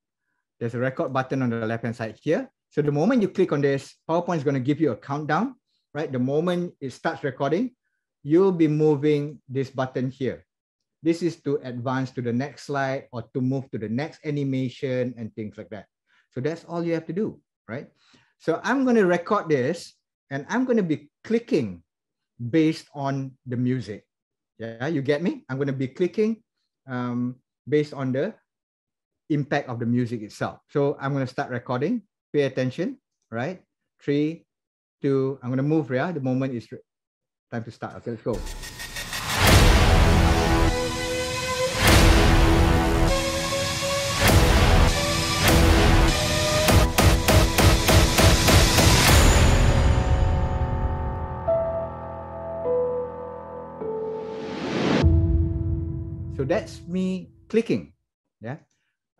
[SPEAKER 1] there's a record button on the left-hand side here. So the moment you click on this, PowerPoint is going to give you a countdown, right? The moment it starts recording, you'll be moving this button here. This is to advance to the next slide or to move to the next animation and things like that. So that's all you have to do, right? So I'm going to record this and I'm going to be clicking based on the music. Yeah, you get me? I'm going to be clicking um, based on the impact of the music itself. So I'm going to start recording. Pay attention, right? Three, two, I'm going to move, yeah? The moment is time to start. Okay, let's go. Clicking, yeah?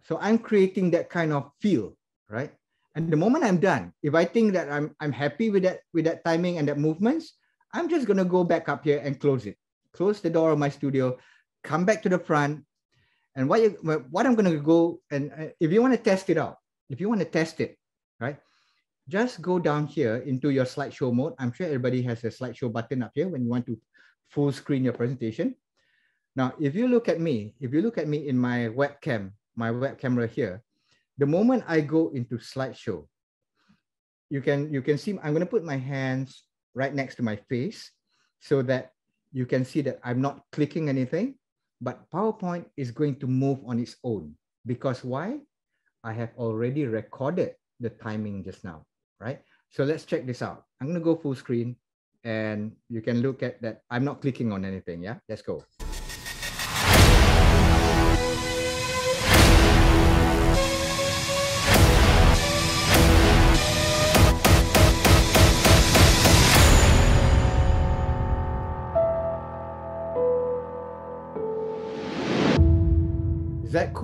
[SPEAKER 1] So I'm creating that kind of feel, right? And the moment I'm done, if I think that I'm, I'm happy with that, with that timing and that movements, I'm just gonna go back up here and close it. Close the door of my studio, come back to the front. And what, you, what I'm gonna go, and uh, if you wanna test it out, if you wanna test it, right? Just go down here into your slideshow mode. I'm sure everybody has a slideshow button up here when you want to full screen your presentation. Now, if you look at me, if you look at me in my webcam, my web camera here, the moment I go into slideshow, you can, you can see, I'm gonna put my hands right next to my face so that you can see that I'm not clicking anything, but PowerPoint is going to move on its own. Because why? I have already recorded the timing just now, right? So let's check this out. I'm gonna go full screen and you can look at that. I'm not clicking on anything, yeah? Let's go.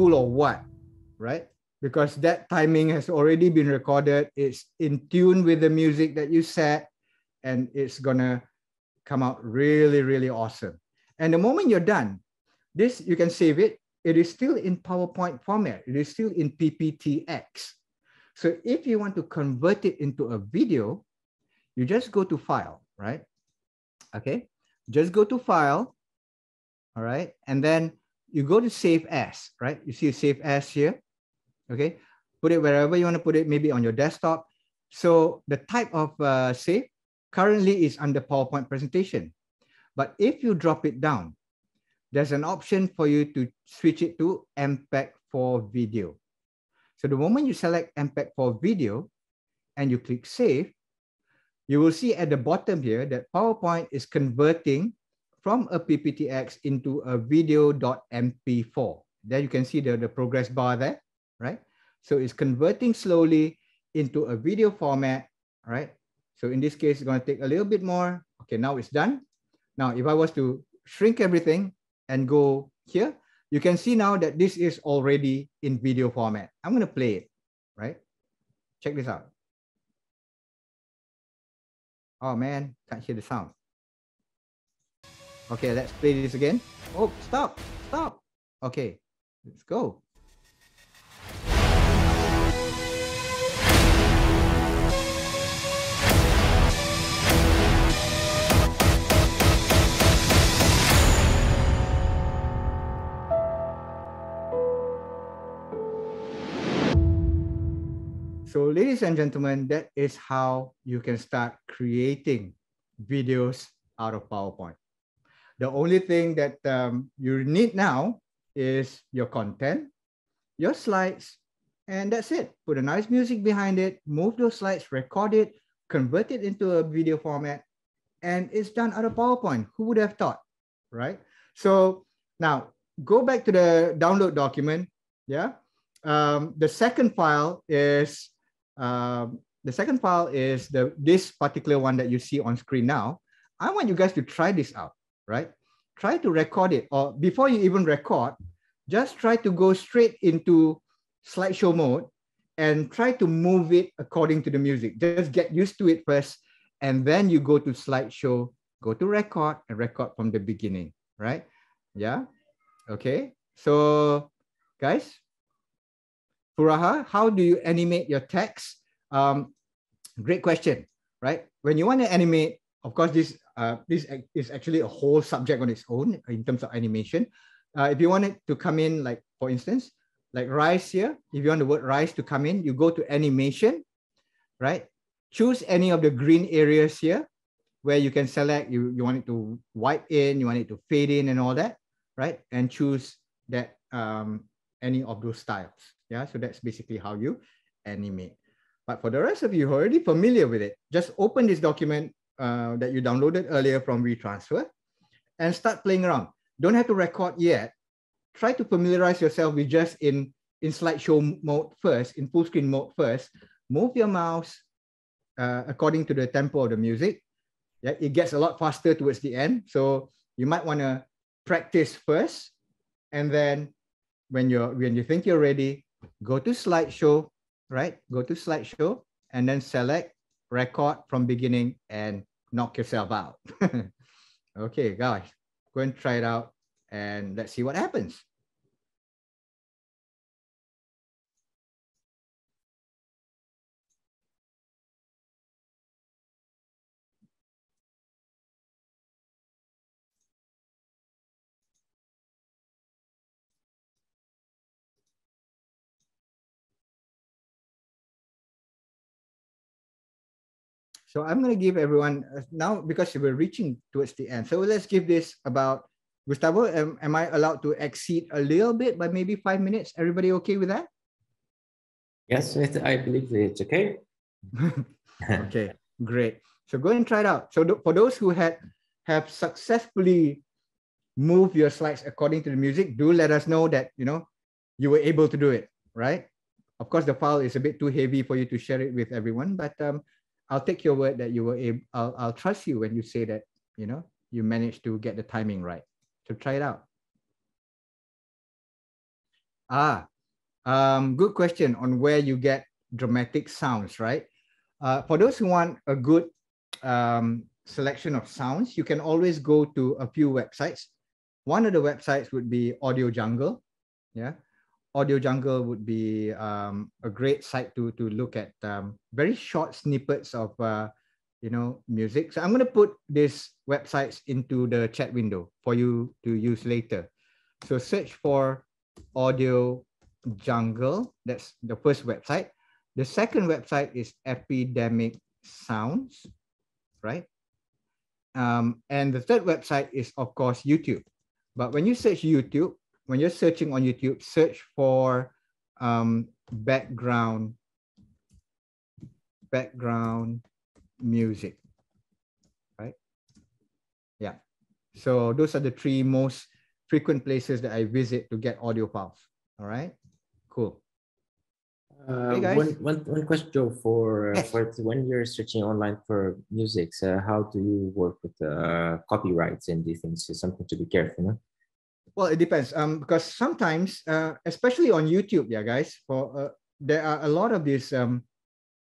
[SPEAKER 1] Cool or what? Right? Because that timing has already been recorded. It's in tune with the music that you set, and it's gonna come out really, really awesome. And the moment you're done, this you can save it. it is still in PowerPoint format. It is still in PPTX. So if you want to convert it into a video, you just go to file, right? Okay, just go to file, all right? And then you go to save as, right? You see save as here, okay? Put it wherever you want to put it, maybe on your desktop. So the type of uh, save currently is under PowerPoint presentation. But if you drop it down, there's an option for you to switch it to MPEG 4 video. So the moment you select MPEG 4 video and you click save, you will see at the bottom here that PowerPoint is converting from a PPTX into a video.mp4. There you can see the, the progress bar there, right? So it's converting slowly into a video format, right? So in this case, it's going to take a little bit more. Okay, now it's done. Now, if I was to shrink everything and go here, you can see now that this is already in video format. I'm going to play it, right? Check this out. Oh man, can't hear the sound. Okay, let's play this again. Oh, stop, stop. Okay, let's go. So ladies and gentlemen, that is how you can start creating videos out of PowerPoint. The only thing that um, you need now is your content, your slides, and that's it. Put a nice music behind it, move those slides, record it, convert it into a video format, and it's done out of PowerPoint. Who would have thought, right? So now go back to the download document. Yeah. Um, the second file is um, the second file is the this particular one that you see on screen now. I want you guys to try this out, right? Try to record it, or before you even record, just try to go straight into slideshow mode and try to move it according to the music. Just get used to it first, and then you go to slideshow, go to record, and record from the beginning, right? Yeah. Okay. So, guys, Furaha, how do you animate your text? Um, great question, right? When you want to animate, of course, this uh, this is actually a whole subject on its own in terms of animation. Uh, if you want it to come in, like for instance, like rice here, if you want the word rice to come in, you go to animation, right? Choose any of the green areas here where you can select, you, you want it to wipe in, you want it to fade in and all that, right? And choose that um, any of those styles. Yeah, so that's basically how you animate. But for the rest of you who are already familiar with it, just open this document uh, that you downloaded earlier from WeTransfer and start playing around. Don't have to record yet. Try to familiarize yourself with just in, in slideshow mode first, in full screen mode first. Move your mouse uh, according to the tempo of the music. Yeah, it gets a lot faster towards the end. So you might want to practice first and then when you're when you think you're ready, go to slideshow, right? Go to slideshow and then select record from beginning and knock yourself out. okay, guys, go and try it out and let's see what happens. So I'm going to give everyone uh, now because we're reaching towards the end. So let's give this about Gustavo. Am, am I allowed to exceed a little bit by maybe five minutes? Everybody okay with that?
[SPEAKER 2] Yes, I believe it's okay.
[SPEAKER 1] okay, great. So go and try it out. So for those who had have successfully moved your slides according to the music, do let us know that you know you were able to do it, right? Of course, the file is a bit too heavy for you to share it with everyone, but um, I'll take your word that you were able, I'll, I'll trust you when you say that, you know, you managed to get the timing right. So try it out. Ah, um, good question on where you get dramatic sounds, right? Uh, for those who want a good um, selection of sounds, you can always go to a few websites. One of the websites would be Audio Jungle. Yeah. Audio Jungle would be um, a great site to, to look at um, very short snippets of, uh, you know, music. So I'm going to put these websites into the chat window for you to use later. So search for Audio Jungle. That's the first website. The second website is Epidemic Sounds, right? Um, and the third website is, of course, YouTube. But when you search YouTube, when you're searching on YouTube, search for um, background background music, right? Yeah. So those are the three most frequent places that I visit to get audio files. All right. Cool.
[SPEAKER 2] Uh, hey one, one, one question, Joe, for, uh, for when you're searching online for music, uh, how do you work with uh, copyrights and these things? Is something to be careful, no?
[SPEAKER 1] Well, it depends. Um, because sometimes, uh, especially on YouTube, yeah, guys, for uh, there are a lot of these um,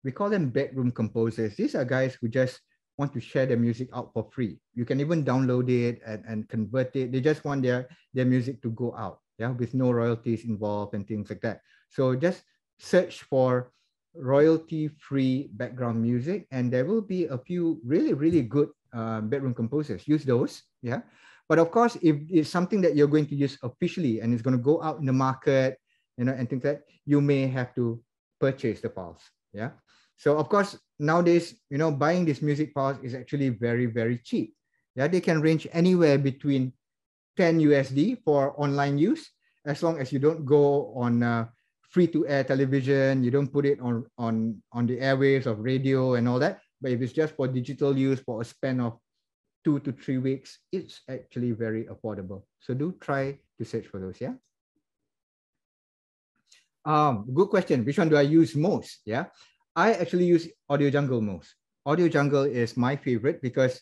[SPEAKER 1] we call them bedroom composers. These are guys who just want to share their music out for free. You can even download it and, and convert it. They just want their their music to go out, yeah, with no royalties involved and things like that. So just search for royalty-free background music, and there will be a few really, really good uh, bedroom composers. Use those, yeah. But of course, if it's something that you're going to use officially and it's going to go out in the market, you know, and things like that, you may have to purchase the files, yeah. So of course, nowadays, you know, buying these music files is actually very, very cheap. Yeah, they can range anywhere between 10 USD for online use, as long as you don't go on uh, free to air television, you don't put it on, on, on the airwaves of radio and all that. But if it's just for digital use for a span of two to three weeks, it's actually very affordable. So do try to search for those, yeah? Um, good question. Which one do I use most? Yeah. I actually use Audio Jungle most. Audio Jungle is my favorite because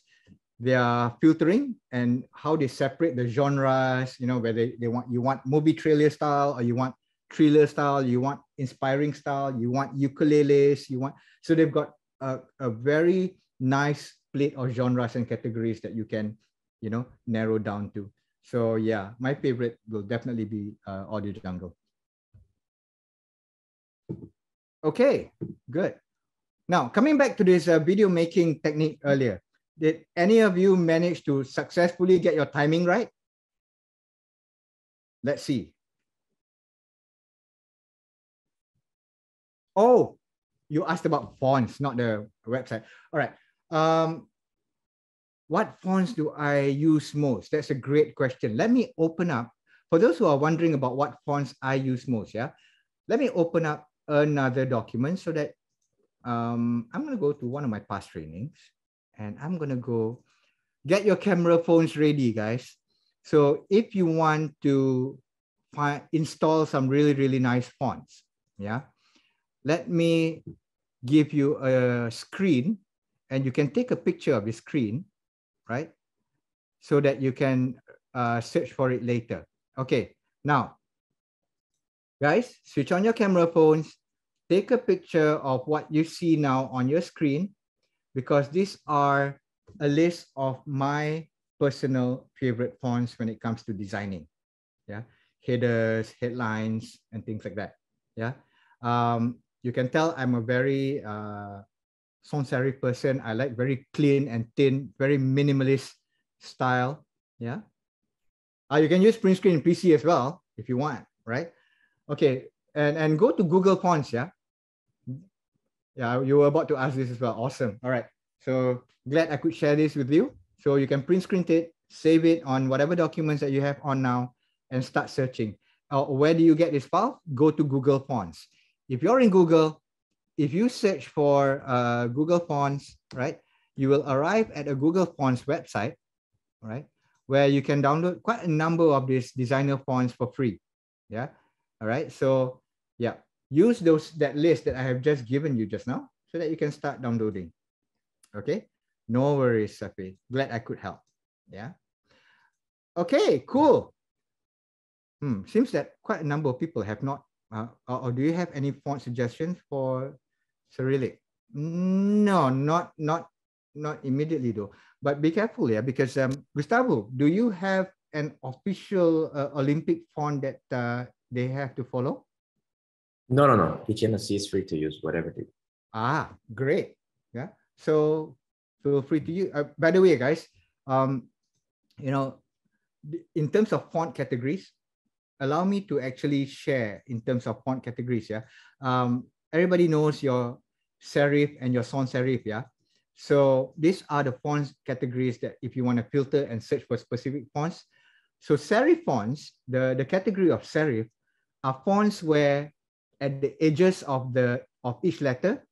[SPEAKER 1] their filtering and how they separate the genres, you know, whether they want you want movie trailer style or you want thriller style, you want inspiring style, you want ukuleles, you want so they've got a, a very nice split of genres and categories that you can, you know, narrow down to. So yeah, my favorite will definitely be uh, Audio Jungle. Okay, good. Now, coming back to this uh, video making technique earlier, did any of you manage to successfully get your timing right? Let's see. Oh, you asked about fonts, not the website. All right. Um, what fonts do I use most? That's a great question. Let me open up. For those who are wondering about what fonts I use most, yeah, let me open up another document so that um, I'm to go to one of my past trainings and I'm to go get your camera phones ready, guys. So if you want to find, install some really, really nice fonts, yeah, let me give you a screen and you can take a picture of the screen, right? So that you can uh, search for it later. Okay, now, guys, switch on your camera phones, take a picture of what you see now on your screen, because these are a list of my personal favorite fonts when it comes to designing. Yeah, headers, headlines, and things like that. Yeah. Um, you can tell I'm a very uh, sans serif person. I like very clean and thin, very minimalist style. Yeah. Uh, you can use print screen in PC as well if you want, right? Okay, and, and go to Google Fonts, yeah? Yeah, you were about to ask this as well. Awesome. All right. So glad I could share this with you. So you can print screen it, save it on whatever documents that you have on now, and start searching. Uh, where do you get this file? Go to Google Fonts if you're in Google, if you search for uh, Google Fonts, right, you will arrive at a Google Fonts website, right, where you can download quite a number of these designer fonts for free. Yeah. All right. So yeah, use those that list that I have just given you just now so that you can start downloading. Okay. No worries, Safi. Glad I could help. Yeah. Okay, cool. Hmm, seems that quite a number of people have not uh, or, or, do you have any font suggestions for Cyrillic? No, not not not immediately though. But be careful, yeah, because um, Gustavo, do you have an official uh, Olympic font that uh, they have to follow?
[SPEAKER 2] No, no, no. Each is free to use whatever they.
[SPEAKER 1] Ah, great. Yeah. So feel free to use. Uh, by the way, guys, um, you know, in terms of font categories, allow me to actually share in terms of font categories. Yeah. Um, everybody knows your serif and your sans serif. Yeah. So these are the fonts categories that if you want to filter and search for specific fonts. So serif fonts, the, the category of serif are fonts where at the edges of the of each letter,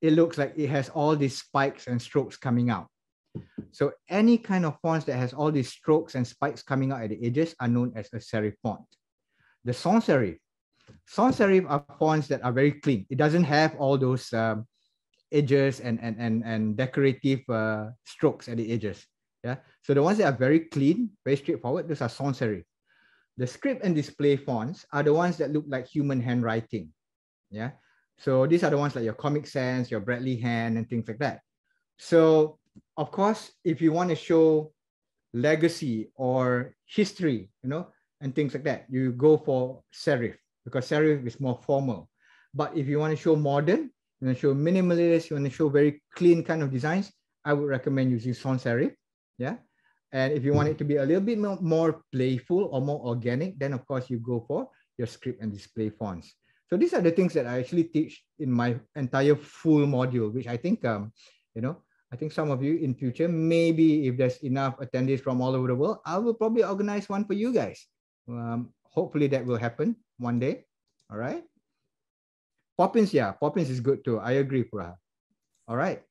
[SPEAKER 1] it looks like it has all these spikes and strokes coming out. So any kind of fonts that has all these strokes and spikes coming out at the edges are known as a serif font. The sans serif. Sans serif are fonts that are very clean. It doesn't have all those um, edges and, and, and, and decorative uh, strokes at the edges. Yeah. So the ones that are very clean, very straightforward, those are sans serif. The script and display fonts are the ones that look like human handwriting. Yeah. So these are the ones like your Comic Sans, your Bradley Hand, and things like that. So of course, if you want to show legacy or history, you know, and things like that, you go for serif because serif is more formal. But if you want to show modern, you want to show minimalist, you want to show very clean kind of designs, I would recommend using sans serif. Yeah. And if you want it to be a little bit more, playful or more organic, then of course you go for your script and display fonts. So these are the things that I actually teach in my entire full module, which I think, um, you know, I think some of you in future, maybe if there's enough attendees from all over the world, I will probably organize one for you guys. Um, hopefully that will happen one day. All right. Poppins, yeah, Poppins is good too. I agree, Pura. All right.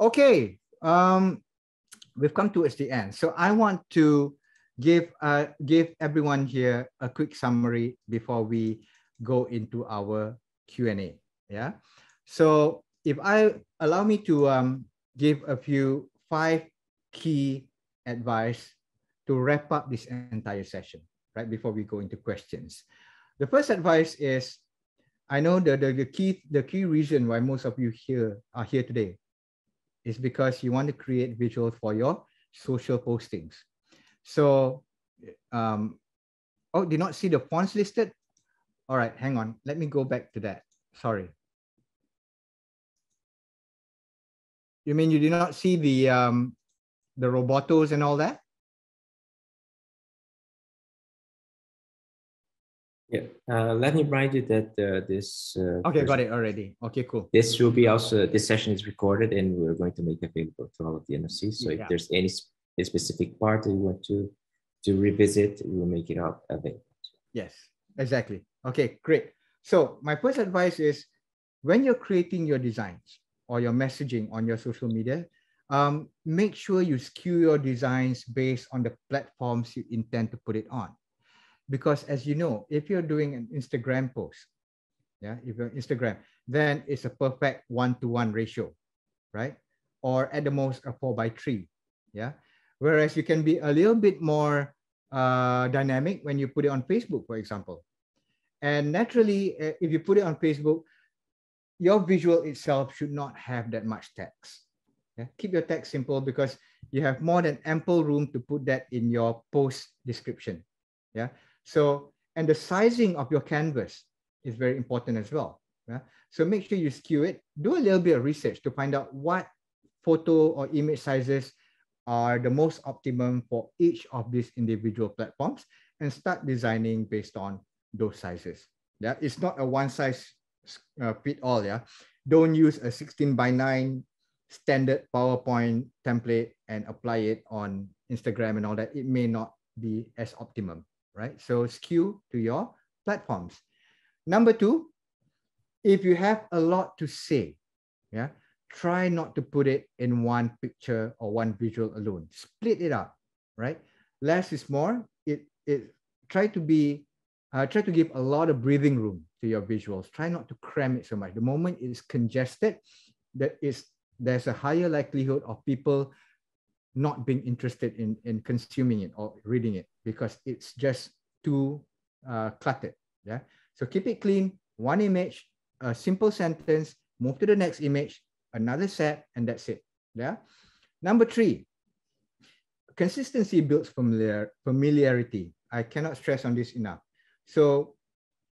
[SPEAKER 1] Okay. Um, we've come towards the end. So I want to give uh, give everyone here a quick summary before we go into our Q&A. Yeah. So if I allow me to um, give a few five key advice to wrap up this entire session, right? Before we go into questions. The first advice is I know the, the, the key the key reason why most of you here are here today is because you want to create visuals for your social postings. So, um, oh, did not see the fonts listed? All right, hang on. Let me go back to that. Sorry. You mean you did not see the um, the robotos and all that?
[SPEAKER 2] Yeah, uh, let me remind you that uh, this.
[SPEAKER 1] Uh, okay, got it already. Okay, cool.
[SPEAKER 2] This will be also, this session is recorded and we're going to make it available to all of the NOCs. So yeah. if there's any sp specific part that you want to, to revisit, we will make it up available.
[SPEAKER 1] Yes, exactly. Okay, great. So my first advice is when you're creating your designs or your messaging on your social media, um, make sure you skew your designs based on the platforms you intend to put it on because as you know, if you're doing an Instagram post, yeah, if you're Instagram, then it's a perfect one-to-one ratio, right? Or at the most a four by three, yeah. Whereas you can be a little bit more uh, dynamic when you put it on Facebook, for example. And naturally, eh, if you put it on Facebook, your visual itself should not have that much text. Yeah? Keep your text simple because you have more than ample room to put that in your post description. Yeah. So, and the sizing of your canvas is very important as well. Yeah? So make sure you skew it. Do a little bit of research to find out what photo or image sizes are the most optimum for each of these individual platforms and start designing based on those sizes. Yeah, it's not a one size uh, fit all. Yeah, don't use a 16 by 9 standard PowerPoint template and apply it on Instagram and all that. It may not be as optimum right? So skew to your platforms. Number two, if you have a lot to say, yeah, try not to put it in one picture or one visual alone. Split it up, right? Less is more. It it try to be uh, try to give a lot of breathing room to your visuals. Try not to cram it so much. The moment it is congested, that is there's a higher likelihood of people not being interested in, in consuming it or reading it because it's just too uh, cluttered. Yeah. So keep it clean, one image, a simple sentence, move to the next image, another set, and that's it. Yeah. Number three, consistency builds familiar, familiarity. I cannot stress on this enough. So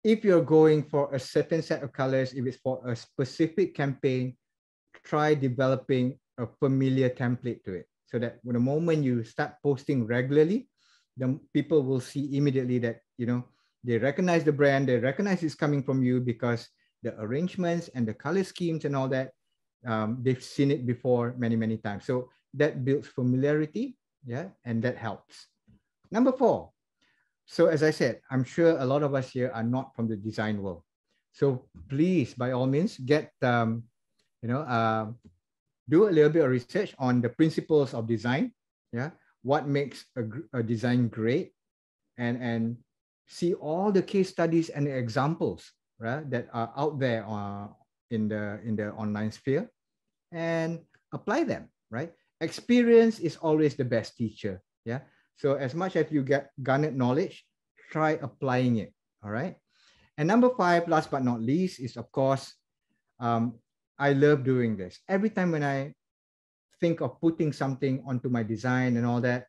[SPEAKER 1] if you're going for a certain set of colors, if it's for a specific campaign, try developing a familiar template to it so that when the moment you start posting regularly, the people will see immediately that, you know, they recognize the brand, they recognize it's coming from you because the arrangements and the color schemes and all that, um, they've seen it before many, many times. So that builds familiarity, yeah, and that helps. Number four. So as I said, I'm sure a lot of us here are not from the design world. So please, by all means, get, um, you know, uh, do a little bit of research on the principles of design. Yeah, what makes a, a design great, and and see all the case studies and examples right that are out there uh, in the in the online sphere, and apply them. Right, experience is always the best teacher. Yeah, so as much as you get garnered knowledge, try applying it. All right. And number five, last but not least, is of course um, I love doing this. Every time when I think of putting something onto my design and all that,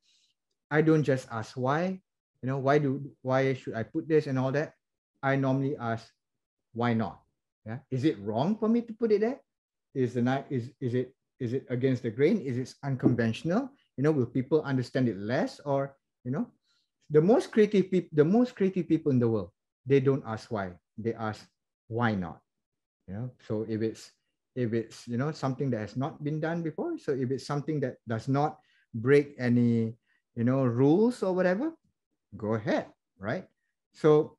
[SPEAKER 1] I don't just ask why, you know, why do why should I put this and all that? I normally ask, why not? Yeah. Is it wrong for me to put it there? Is the night is is it is it against the grain? Is it unconventional? You know, will people understand it less or you know? The most creative people, the most creative people in the world, they don't ask why. They ask why not. You know, so if it's if it's you know something that has not been done before so if it's something that does not break any you know rules or whatever go ahead right? So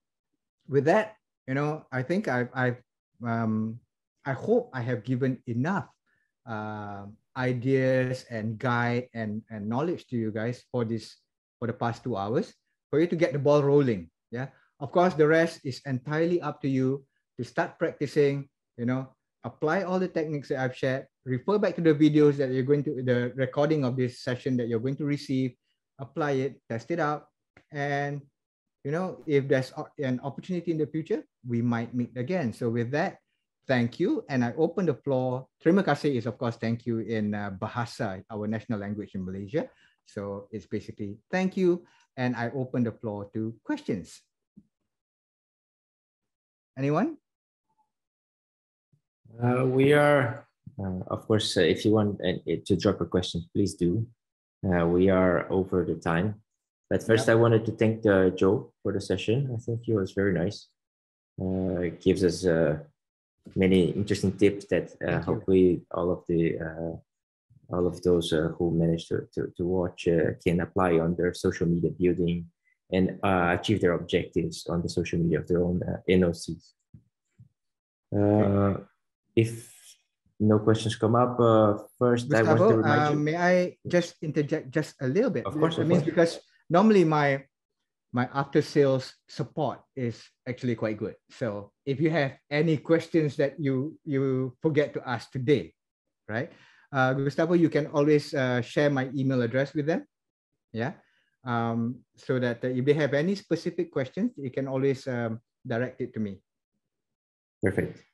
[SPEAKER 1] with that you know i think i've, I've um, i hope i have given enough uh, ideas and guide and, and knowledge to you guys for this for the past two hours for you to get the ball rolling yeah? Of course the rest is entirely up to you to start practicing you know apply all the techniques that I've shared, refer back to the videos that you're going to, the recording of this session that you're going to receive, apply it, test it out. And, you know, if there's an opportunity in the future, we might meet again. So with that, thank you. And I open the floor. Terima kasih is, of course, thank you in uh, Bahasa, our national language in Malaysia. So it's basically thank you. And I open the floor to questions. Anyone?
[SPEAKER 2] Uh, we are, uh, of course, uh, if you want uh, to drop a question, please do. Uh, we are over the time. But first, yeah. I wanted to thank uh, Joe for the session. I think he was very nice. it gives us many interesting tips that hopefully all of the all of those who managed to, to, to watch can apply on their social media building and achieve their objectives on the social media of their own NOCs. Uh, if no questions come up, uh, first
[SPEAKER 1] Gustavo, I want to remind uh, you. May I just interject just a little bit?
[SPEAKER 2] Of course.
[SPEAKER 1] I mean, because normally my my after sales support is actually quite good. So if you have any questions that you you forget to ask today, right? Uh, Gustavo, you can always uh, share my email address with them. Yeah. Um, so that if they have any specific questions, you can always um, direct it to me.
[SPEAKER 2] Perfect.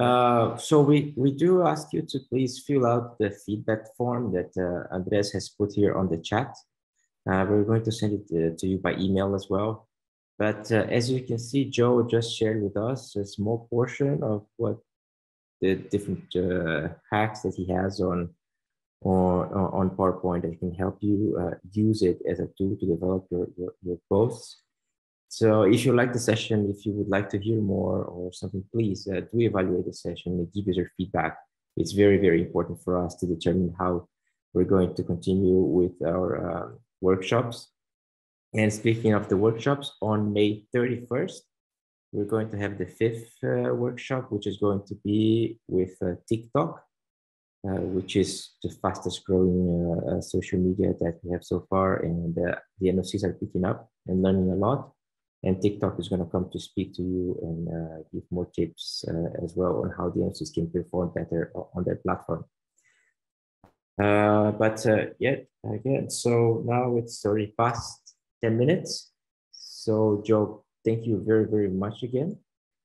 [SPEAKER 2] Uh, so we, we do ask you to please fill out the feedback form that uh, Andres has put here on the chat. Uh, we're going to send it to, uh, to you by email as well. But uh, as you can see, Joe just shared with us a small portion of what the different hacks that he has on, on, on PowerPoint that can help you use it as a tool to develop your, your, your posts. So if you like the session, if you would like to hear more or something, please uh, do evaluate the session and give us your feedback. It's very, very important for us to determine how we're going to continue with our uh, workshops. And speaking of the workshops, on May 31st, we're going to have the fifth uh, workshop, which is going to be with uh, TikTok, uh, which is the fastest growing uh, social media that we have so far. And the NOCs are picking up and learning a lot and TikTok is going to come to speak to you and uh, give more tips uh, as well on how the NOCs can perform better on their platform. Uh, but uh, yeah, again, so now it's already past 10 minutes. So Joe, thank you very, very much again.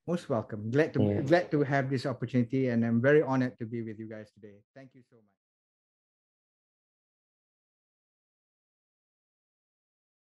[SPEAKER 1] Most welcome. Glad to, glad to have this opportunity and I'm very honored to be with you guys today. Thank you so much.